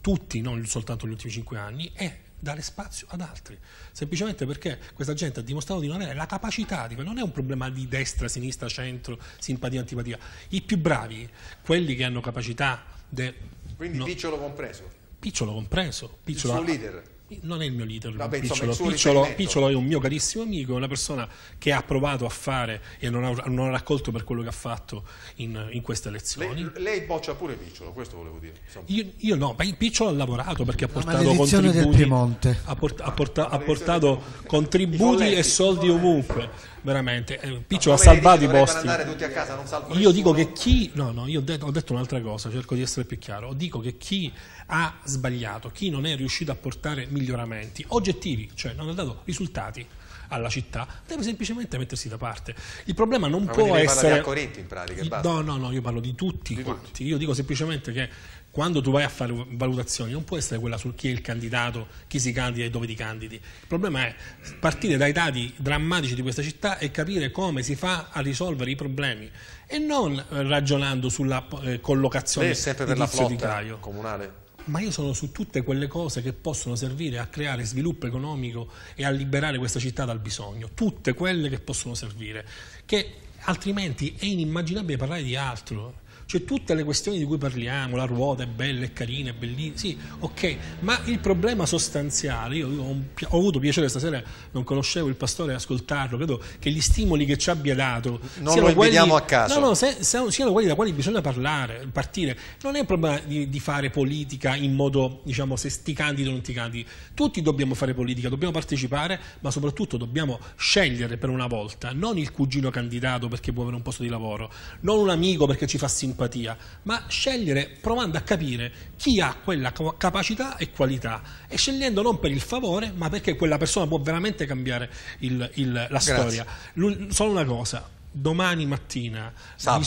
tutti, non soltanto negli ultimi cinque anni, e dare spazio ad altri. Semplicemente perché questa gente ha dimostrato di non avere la capacità, di, non è un problema di destra, sinistra, centro, simpatia, antipatia. I più bravi, quelli che hanno capacità... de- Quindi no, Picciolo compreso. Picciolo compreso. Picciolo suo ha- leader. Non è il mio leader, Vabbè, insomma, Picciolo. Picciolo. Picciolo è un mio carissimo amico, è una persona che ha provato a fare e non ha, non ha raccolto per quello che ha fatto in, in queste elezioni. Lei, lei boccia pure Picciolo, questo volevo dire. Io, io no, ma il Picciolo ha lavorato perché ha portato contributi, Piemonte. ha, port- ha porta- ha portato contributi e soldi ovunque, veramente. Eh, Picciolo ha salvato i posti. andare tutti a casa, non salvo Io dico che chi, no, no, io ho detto, ho detto un'altra cosa, cerco di essere più chiaro. Dico che chi ha sbagliato, chi non è riuscito a portare miglioramenti oggettivi, cioè non ha dato risultati alla città, deve semplicemente mettersi da parte. Il problema non Ma può parla essere. di Accorinti in pratica, basta. No, no, no, io parlo di tutti quanti. Io dico semplicemente che quando tu vai a fare valutazioni non può essere quella su chi è il candidato, chi si candida e dove ti candidi. Il problema è partire dai dati drammatici di questa città e capire come si fa a risolvere i problemi e non eh, ragionando sulla eh, collocazione Lei è sempre di per la di flotta comunale? Ma io sono su tutte quelle cose che possono servire a creare sviluppo economico e a liberare questa città dal bisogno, tutte quelle che possono servire, che altrimenti è inimmaginabile parlare di altro. Cioè tutte le questioni di cui parliamo, la ruota è bella, è carina, è bellissima, sì, ok, ma il problema sostanziale, io, ho, un ho avuto piacere stasera, non conoscevo il pastore, ascoltarlo, credo che gli stimoli che ci abbia dato Non lo invitiamo a caso. No, no, se- se- siano quelli da quali bisogna parlare, partire. Non è un problema di, di fare politica in modo, diciamo, se ti candidi o non ti candidi. Tutti dobbiamo fare politica, dobbiamo partecipare, ma soprattutto dobbiamo scegliere per una volta, non il cugino candidato perché può avere un posto di lavoro, non un amico perché ci fa simpatia, ma scegliere provando a capire chi ha quella ca- capacità e qualità e scegliendo non per il favore, ma perché quella persona può veramente cambiare il- il- la storia. L'ul- Solo una cosa, domani mattina Sabato?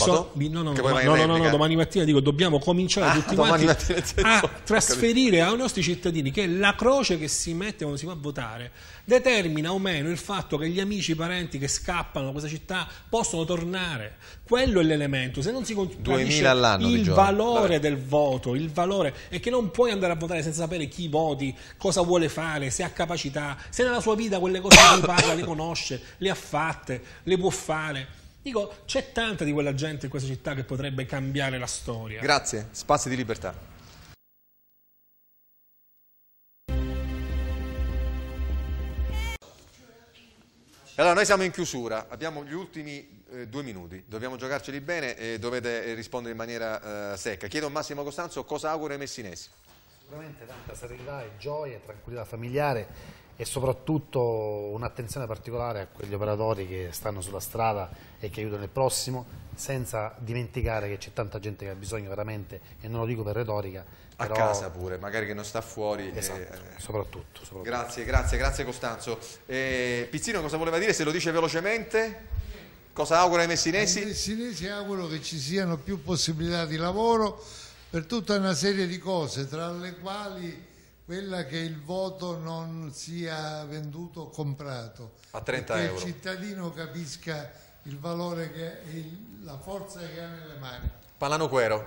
no, no, no, no, domani mattina dico dobbiamo cominciare Ah, tutti quanti a trasferire ai nostri cittadini che la croce che si mette quando si va a votare determina o meno il fatto che gli amici, i parenti che scappano da questa città possono tornare. Quello è l'elemento. Se non si con- 2000 capisce all'anno di il valore Vabbè. del voto, il valore è che non puoi andare a votare senza sapere chi voti, cosa vuole fare, se ha capacità, se nella sua vita quelle cose di cui [COUGHS] parla le conosce, le ha fatte, le può fare. Dico, c'è tanta di quella gente in questa città che potrebbe cambiare la storia. Grazie, spazi di libertà. Allora, noi siamo in chiusura, abbiamo gli ultimi eh, due minuti, dobbiamo giocarceli bene e dovete eh, rispondere in maniera eh, secca. Chiedo a Massimo Costanzo cosa augura ai messinesi. Sicuramente tanta serenità e gioia, tranquillità familiare e soprattutto un'attenzione particolare a quegli operatori che stanno sulla strada e che aiutano il prossimo, senza dimenticare che c'è tanta gente che ha bisogno veramente, e non lo dico per retorica, A però- casa pure, magari che non sta fuori. eh, Esatto, soprattutto, soprattutto. Grazie, grazie, grazie Costanzo. Eh, Pizzino cosa voleva dire? Se lo dice velocemente? Cosa augura ai messinesi? Ai messinesi auguro che ci siano più possibilità di lavoro per tutta una serie di cose, tra le quali quella che il voto non sia venduto o comprato. A 30 e che euro. il cittadino capisca il valore che il- la forza che ha nelle mani. Palano Quero,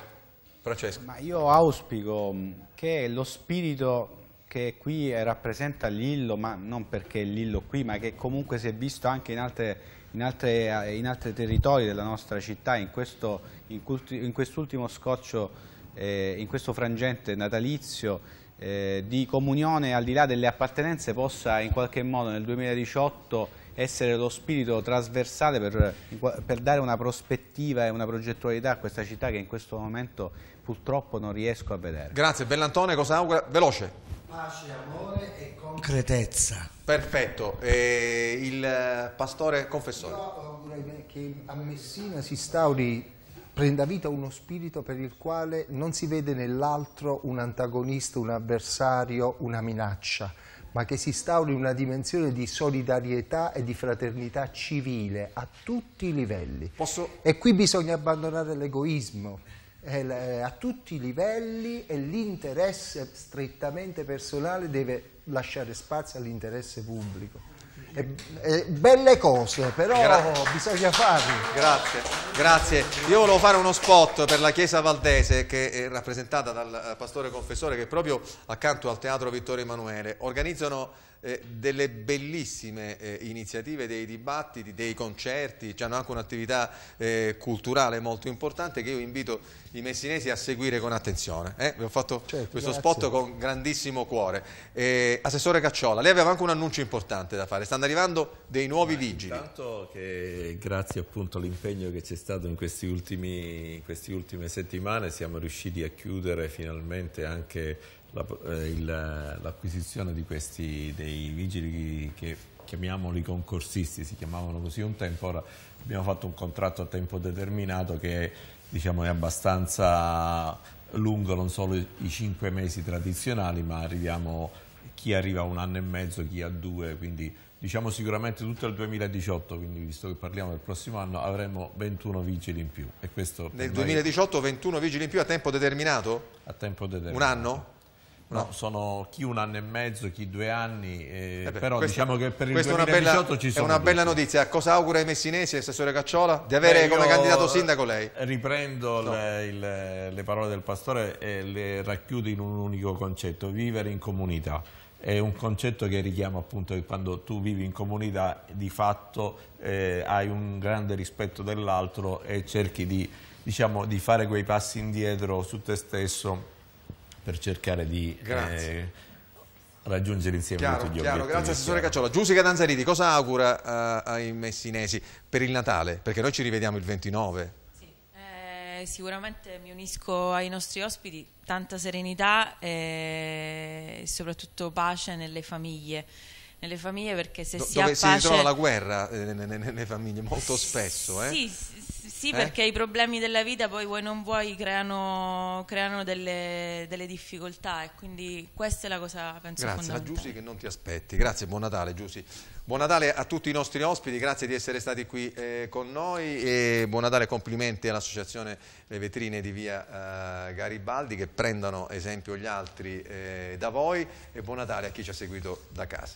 Francesco. Ma io auspico mh, che lo spirito che qui eh, rappresenta Lillo, ma non perché Lillo qui, ma che comunque si è visto anche in, altre, in, altre, eh, in altri territori della nostra città, in, questo, in, scoccio, eh, in questo frangente natalizio, eh, di comunione al di là delle appartenenze, possa in qualche modo nel 2018 essere lo spirito trasversale per, per dare una prospettiva e una progettualità a questa città che in questo momento purtroppo non riesco a vedere. Grazie, Bellantone cosa augura? Veloce. Pace, amore e concretezza. Perfetto. Eh, il eh, pastore confessore. augurerei che a Messina si instauri, prenda vita uno spirito per il quale non si vede nell'altro un antagonista, un avversario, una minaccia, ma che si instauri una dimensione di solidarietà e di fraternità civile a tutti i livelli. E qui bisogna abbandonare l'egoismo. eh, l- A tutti i livelli e l'interesse strettamente personale deve lasciare spazio all'interesse pubblico. E- e belle cose, però Gra- bisogna farle. Grazie, grazie. Io volevo fare uno spot per la Chiesa Valdese che è rappresentata dal eh, pastore confessore che proprio accanto al Teatro Vittorio Emanuele organizzano eh, delle bellissime eh, iniziative, dei dibattiti, dei concerti, hanno anche un'attività eh, culturale molto importante che io invito i messinesi a seguire con attenzione. Eh, Vi ho fatto questo grazie. spot con grandissimo cuore. Eh, Assessore Cacciola, lei aveva anche un annuncio importante da fare, stanno arrivando dei nuovi vigili. Intanto che grazie appunto all'impegno che c'è stato in questi ultimi, in queste ultime settimane siamo riusciti a chiudere finalmente anche la- eh, l'acquisizione di questi dei vigili che chiamiamoli concorsisti, si chiamavano così un tempo, ora abbiamo fatto un contratto a tempo determinato che diciamo, è abbastanza lungo, non solo i cinque mesi tradizionali, ma arriviamo chi arriva a un anno e mezzo, chi a due, quindi diciamo sicuramente tutto il 2018, quindi visto che parliamo del prossimo anno, avremo 21 vigili in più. E Nel noi- 2018 21 vigili in più a tempo determinato? A tempo determinato. Un anno? No, sono chi un anno e mezzo, chi due anni, eh, Eh beh, però questa- diciamo che per il questa è una 2018 bella, ci È sono una bella tutti. notizia. Cosa augura ai messinesi, Assessore Cacciola? Di avere Beh, come candidato sindaco lei? Riprendo No. le, il- le parole del pastore e le racchiudo in un unico concetto, vivere in comunità. È un concetto che richiama appunto che quando tu vivi in comunità di fatto eh, hai un grande rispetto dell'altro e cerchi di, diciamo, di fare quei passi indietro su te stesso per cercare di eh, raggiungere insieme Chiaro, tutti gli chiaro. obiettivi. Grazie Assessore Cacciola. Giusica Danzariti, cosa augura eh, ai messinesi per il Natale? Perché noi ci rivediamo il 29. Eh, sicuramente mi unisco ai nostri ospiti, tanta serenità e soprattutto pace nelle famiglie. Nelle famiglie perché se Do- si ha dove si pace... ritrova la guerra eh, nelle, nelle famiglie molto spesso. Eh? Sì, Sì, Eh? perché i problemi della vita poi vuoi non vuoi creano, creano delle, delle difficoltà e quindi questa è la cosa penso Grazie, fondamentale. Giussi che non ti aspetti. Grazie, buon Natale Giussi. Buon Natale a tutti i nostri ospiti, grazie di essere stati qui eh, con noi e buon Natale complimenti all'Associazione Le Vetrine di Via eh, Garibaldi che prendano esempio gli altri eh, da voi e buon Natale a chi ci ha seguito da casa.